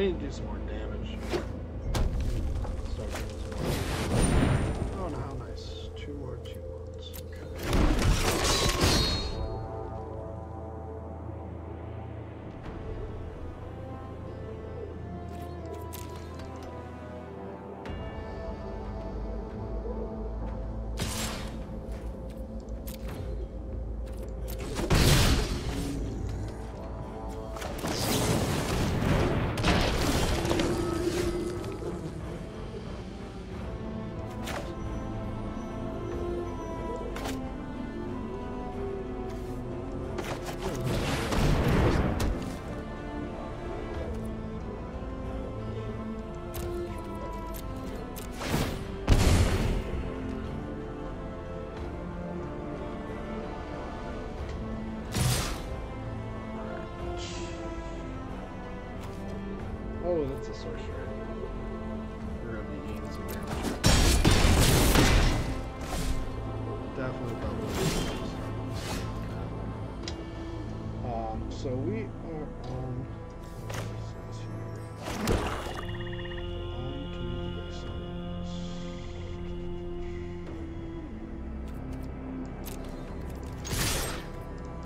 I need to do some more damage.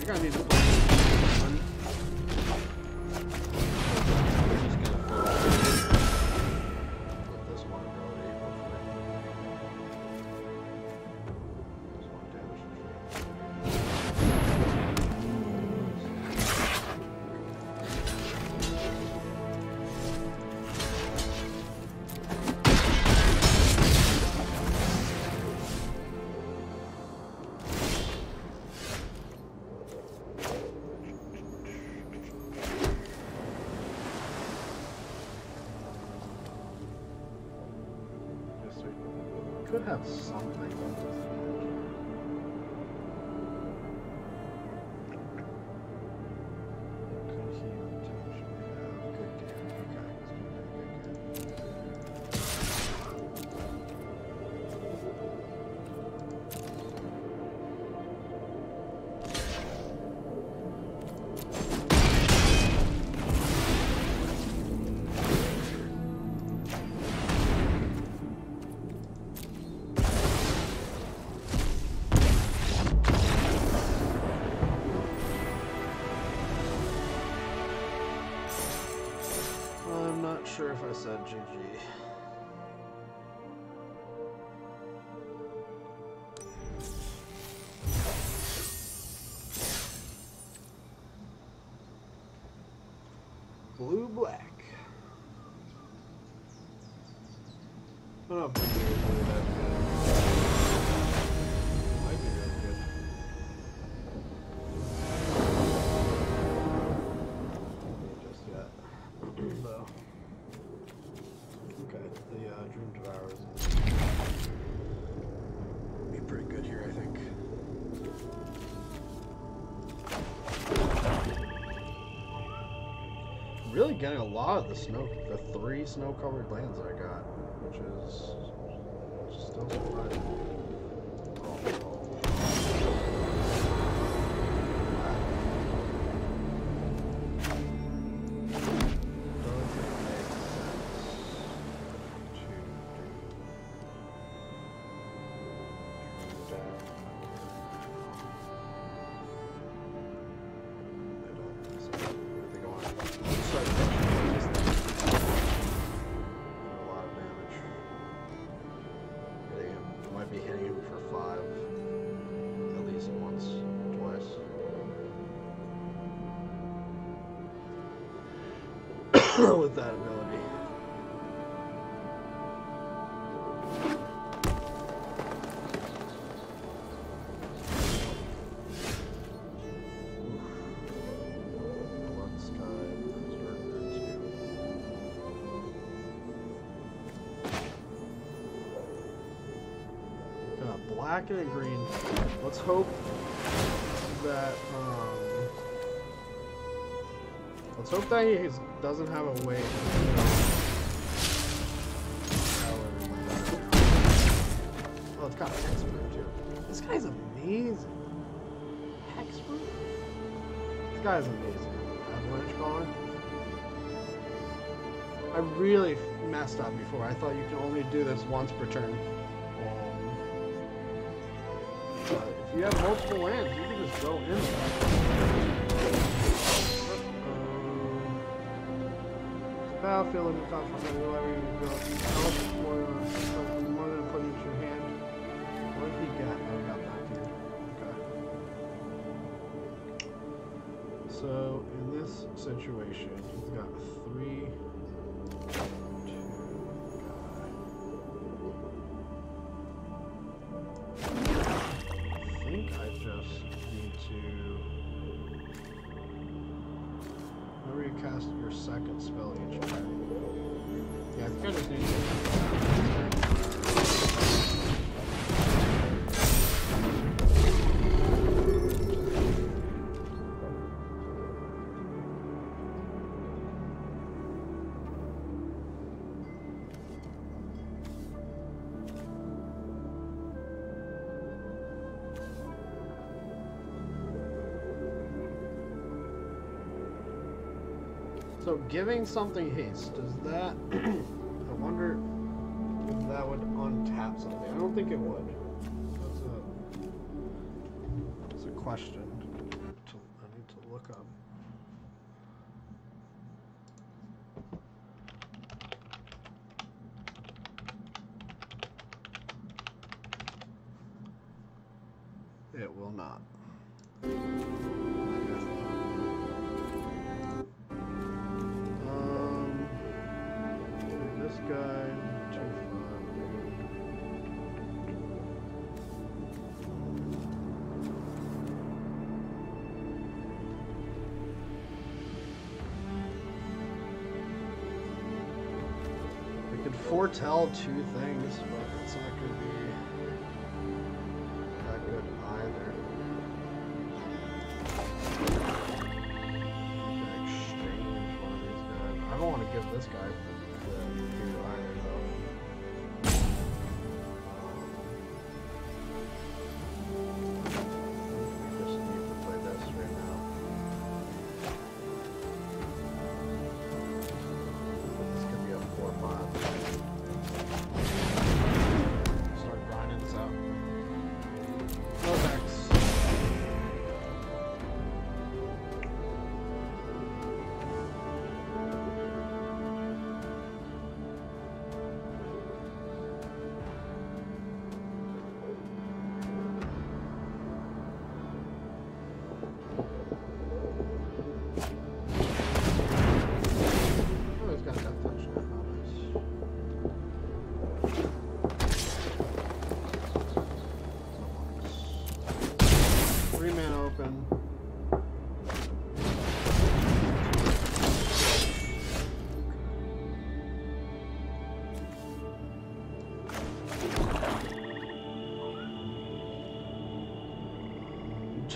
Camino. house. said GG. Blue black. I don't know. getting a lot of the snow, the three snow-covered lands I got, which is still surprising. <coughs> with that ability. black and a green. Let's hope that, um, let's hope that he's doesn't have a way Oh, it's got an expert too. This guy's amazing. Expert? This guy's amazing. Avalanche caller. I really messed up before. I thought you could only do this once per turn. Um, but if you have multiple lands, you can just go in there. Battlefield and top from the whatever you go. Help more, uh, more than put into your hand. What? Oh, got that here. Okay. So in this situation, he's got Whenever you cast your second spell each turn. Yeah, I. giving something haste, does that <clears throat> I wonder if that would untap something. I don't think it would. That's a that's a question to, I need to look up. It will not. Tell 2000.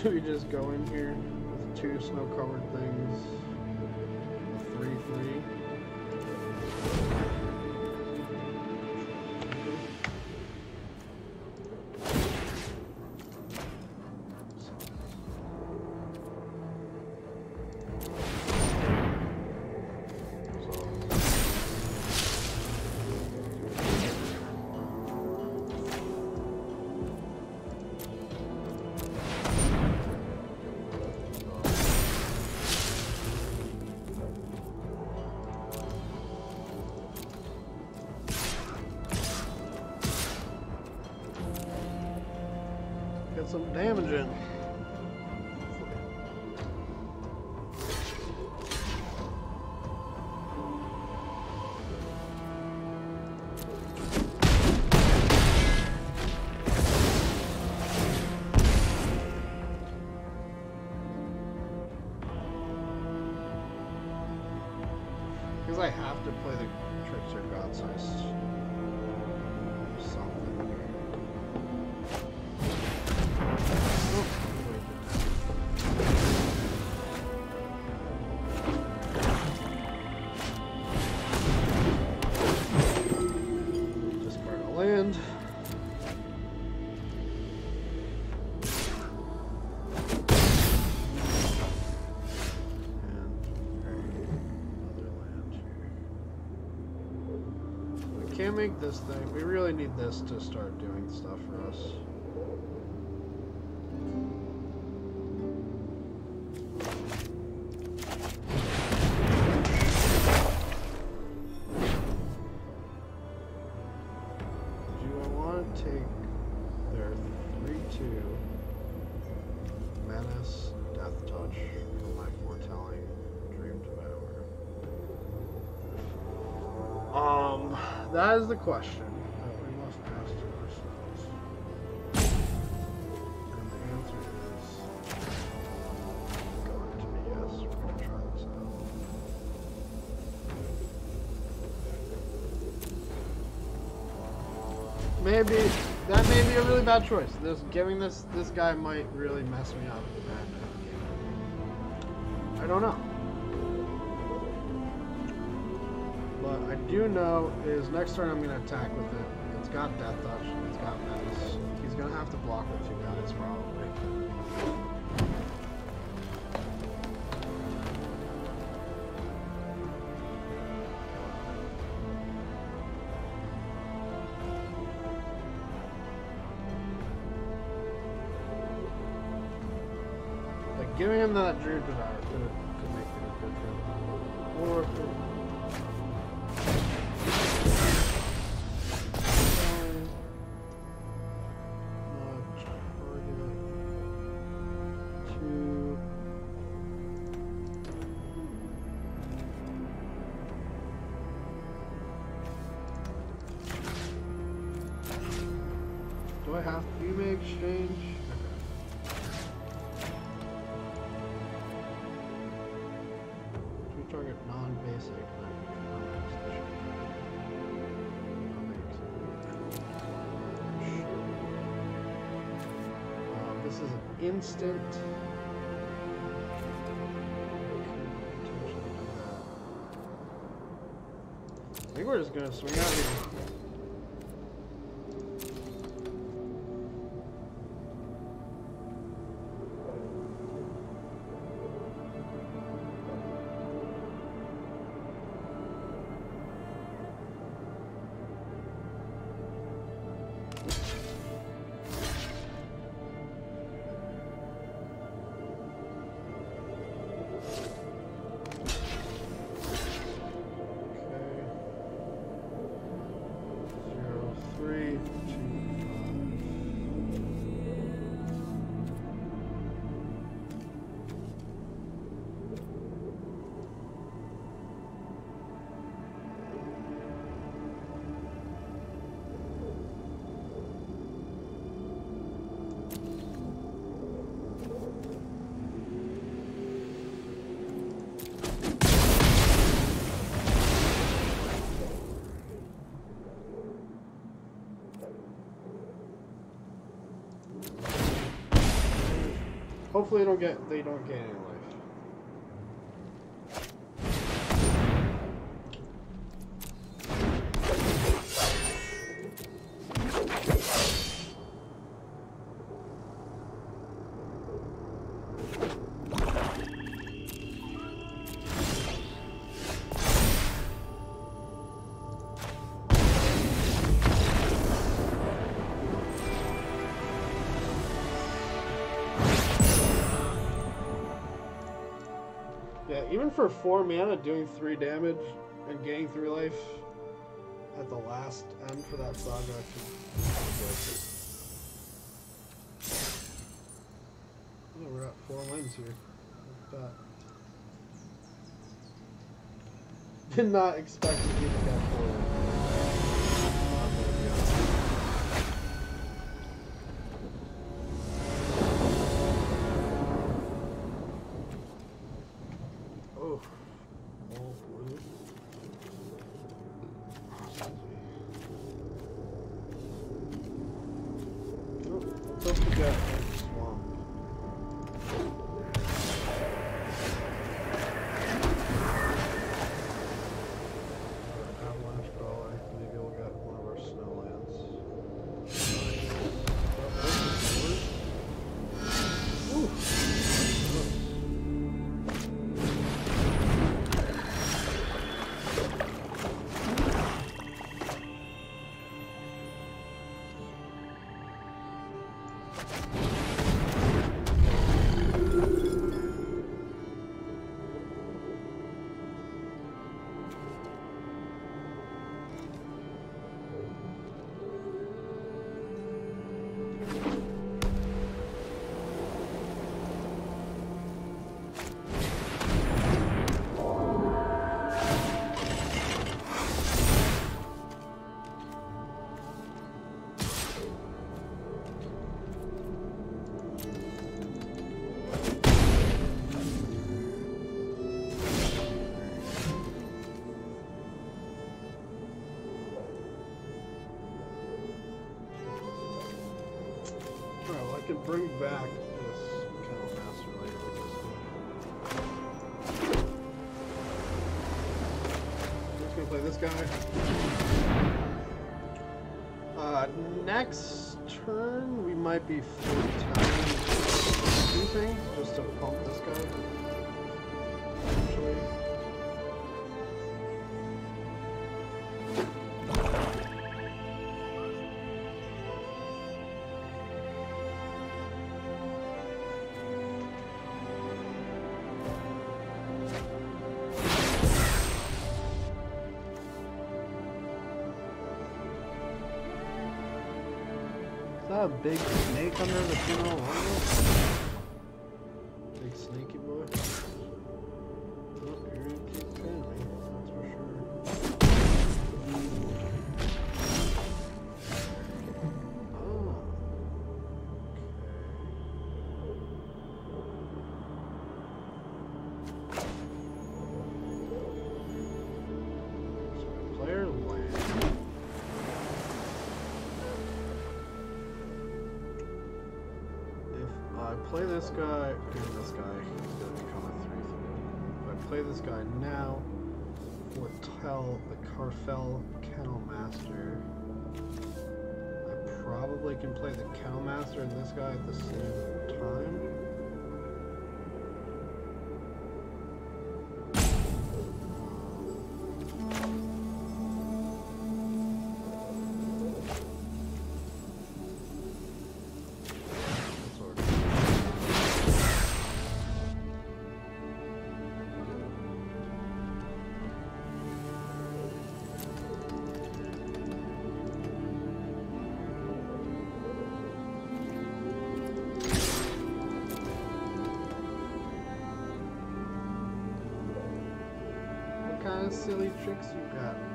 Do <laughs> we just go in here with two snow covered some damage in. Make this thing. We really need this to start doing stuff for us. That is the question that we must ask to ourselves. And the answer is going to be yes. We're going to try this out. Maybe that may be a really bad choice. This giving this this guy might really mess me up. I don't know. Do know is next turn I'm gonna attack with it. It's got death touch. It's got menace. He's gonna have to block with two guys probably. To target non-basic. Um, this is an instant. I think we're just gonna swing out here. Hopefully, they don't get they don't get for four mana, doing three damage and gaining three life at the last end for that saga be. Yeah, oh, we're at four wins here. Did not expect to even get four Back this Kennel Master later. I'm just gonna play this guy. Uh, next turn we might be big snake under the funeral this guy, and this guy become a 3 3. If I play this guy now, would tell the Karfell Kennel Master. I probably can play the Kennel Master and this guy at the same time. Silly tricks you got?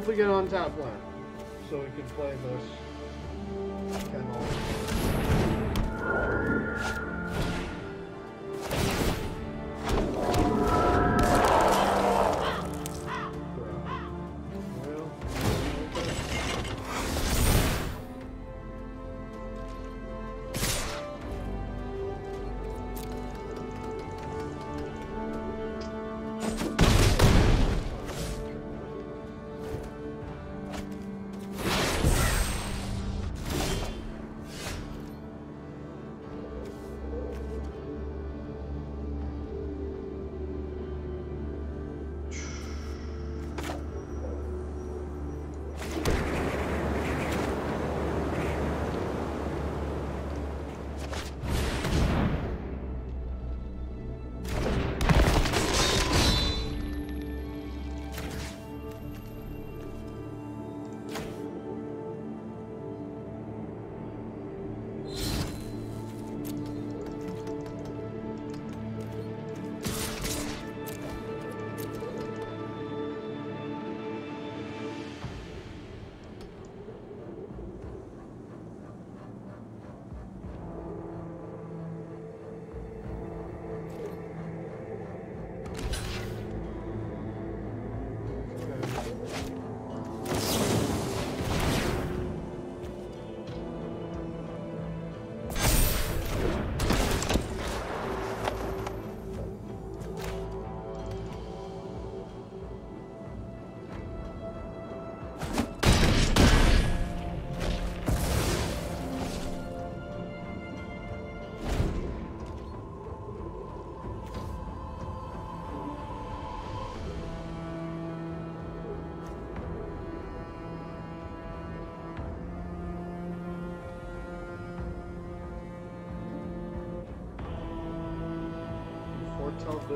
I hope we get on top lane so we can play this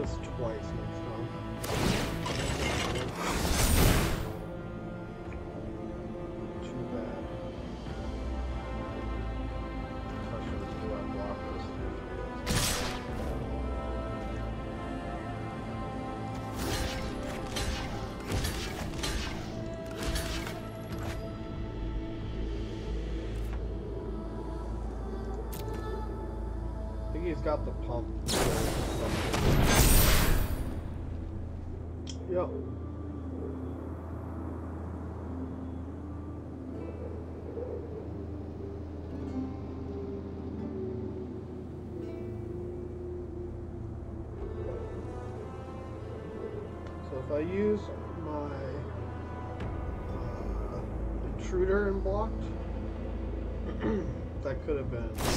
this twice. Too bad. I think he's got the pump. Yep. So if I use my uh, intruder and blocked, <clears throat> that could have been.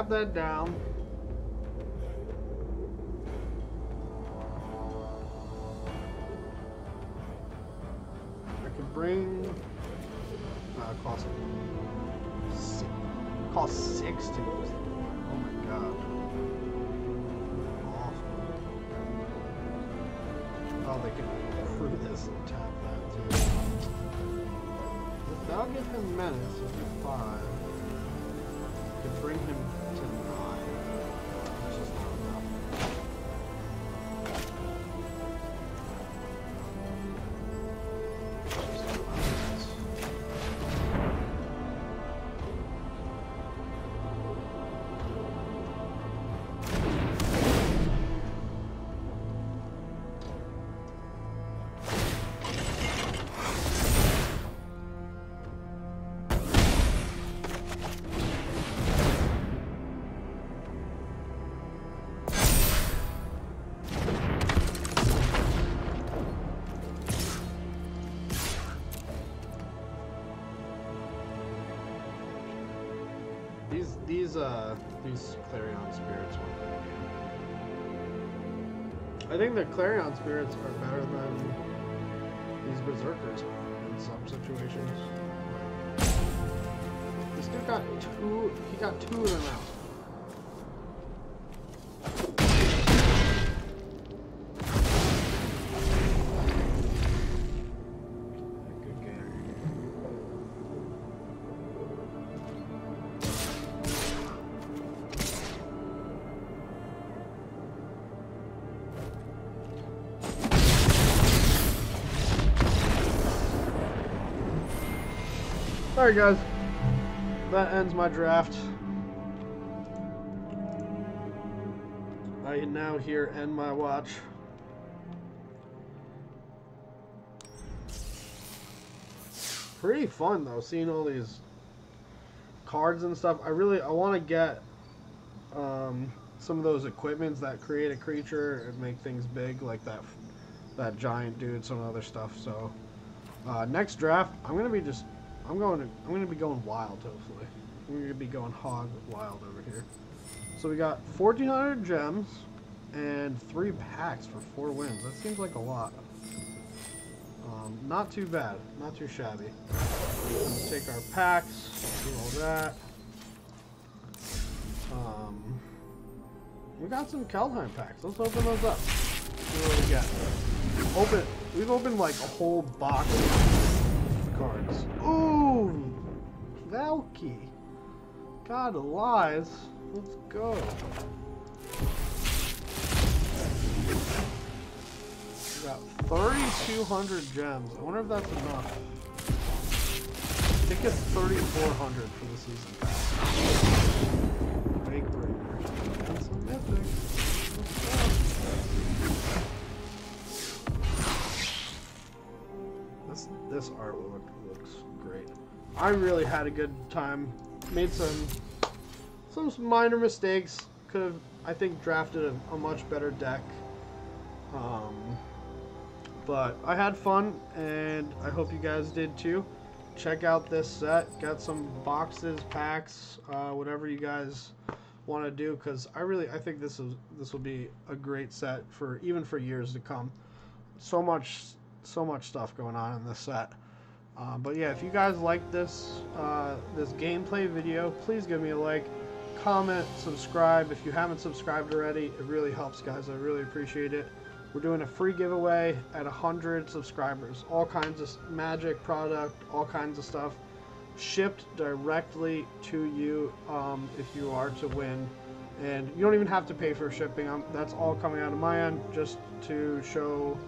Tap that down. These uh these Clarion spirits I think the Clarion spirits are better than these berserkers in some situations. This dude got two he got two of them out. Alright guys, that ends my draft. I now here end my watch. Pretty fun though, seeing all these cards and stuff. I really I want to get um, some of those equipments that create a creature and make things big, like that that giant dude, some other stuff. So uh, next draft, I'm gonna be just I'm going to I'm gonna be going wild. Hopefully, We're gonna be going hog wild over here. So we got 1,400 gems and three packs for four wins. That seems like a lot. Um, not too bad, not too shabby. Let's take our packs, do all that. Um, we got some Kaldheim packs. Let's open those up. See what we get. Open. We've opened like a whole box cards. Ooh, Valki. God lies. Let's go. We got 3,200 gems. I wonder if that's enough. I think it's 3,400 for the season pass. Some mythic. This artwork looks great. I really had a good time. Made some some minor mistakes. Could have, I think, drafted a, a much better deck. Um, but I had fun, and I hope you guys did too. check out this set. Got some boxes, packs, uh, whatever you guys want to do, because I really I think this is this will be a great set for even for years to come. So much so much stuff going on in this set. Uh, but yeah, if you guys like this uh, this gameplay video, please give me a like, comment, subscribe. If you haven't subscribed already, it really helps, guys. I really appreciate it. We're doing a free giveaway at 100 subscribers. All kinds of magic product, all kinds of stuff shipped directly to you um, if you are to win. And you don't even have to pay for shipping. I'm, that's all coming out of my end just to show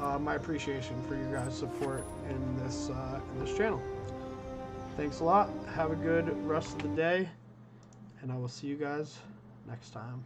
uh, my appreciation for you guys' support in this uh, in this channel. Thanks a lot. Have a good rest of the day, and I will see you guys next time.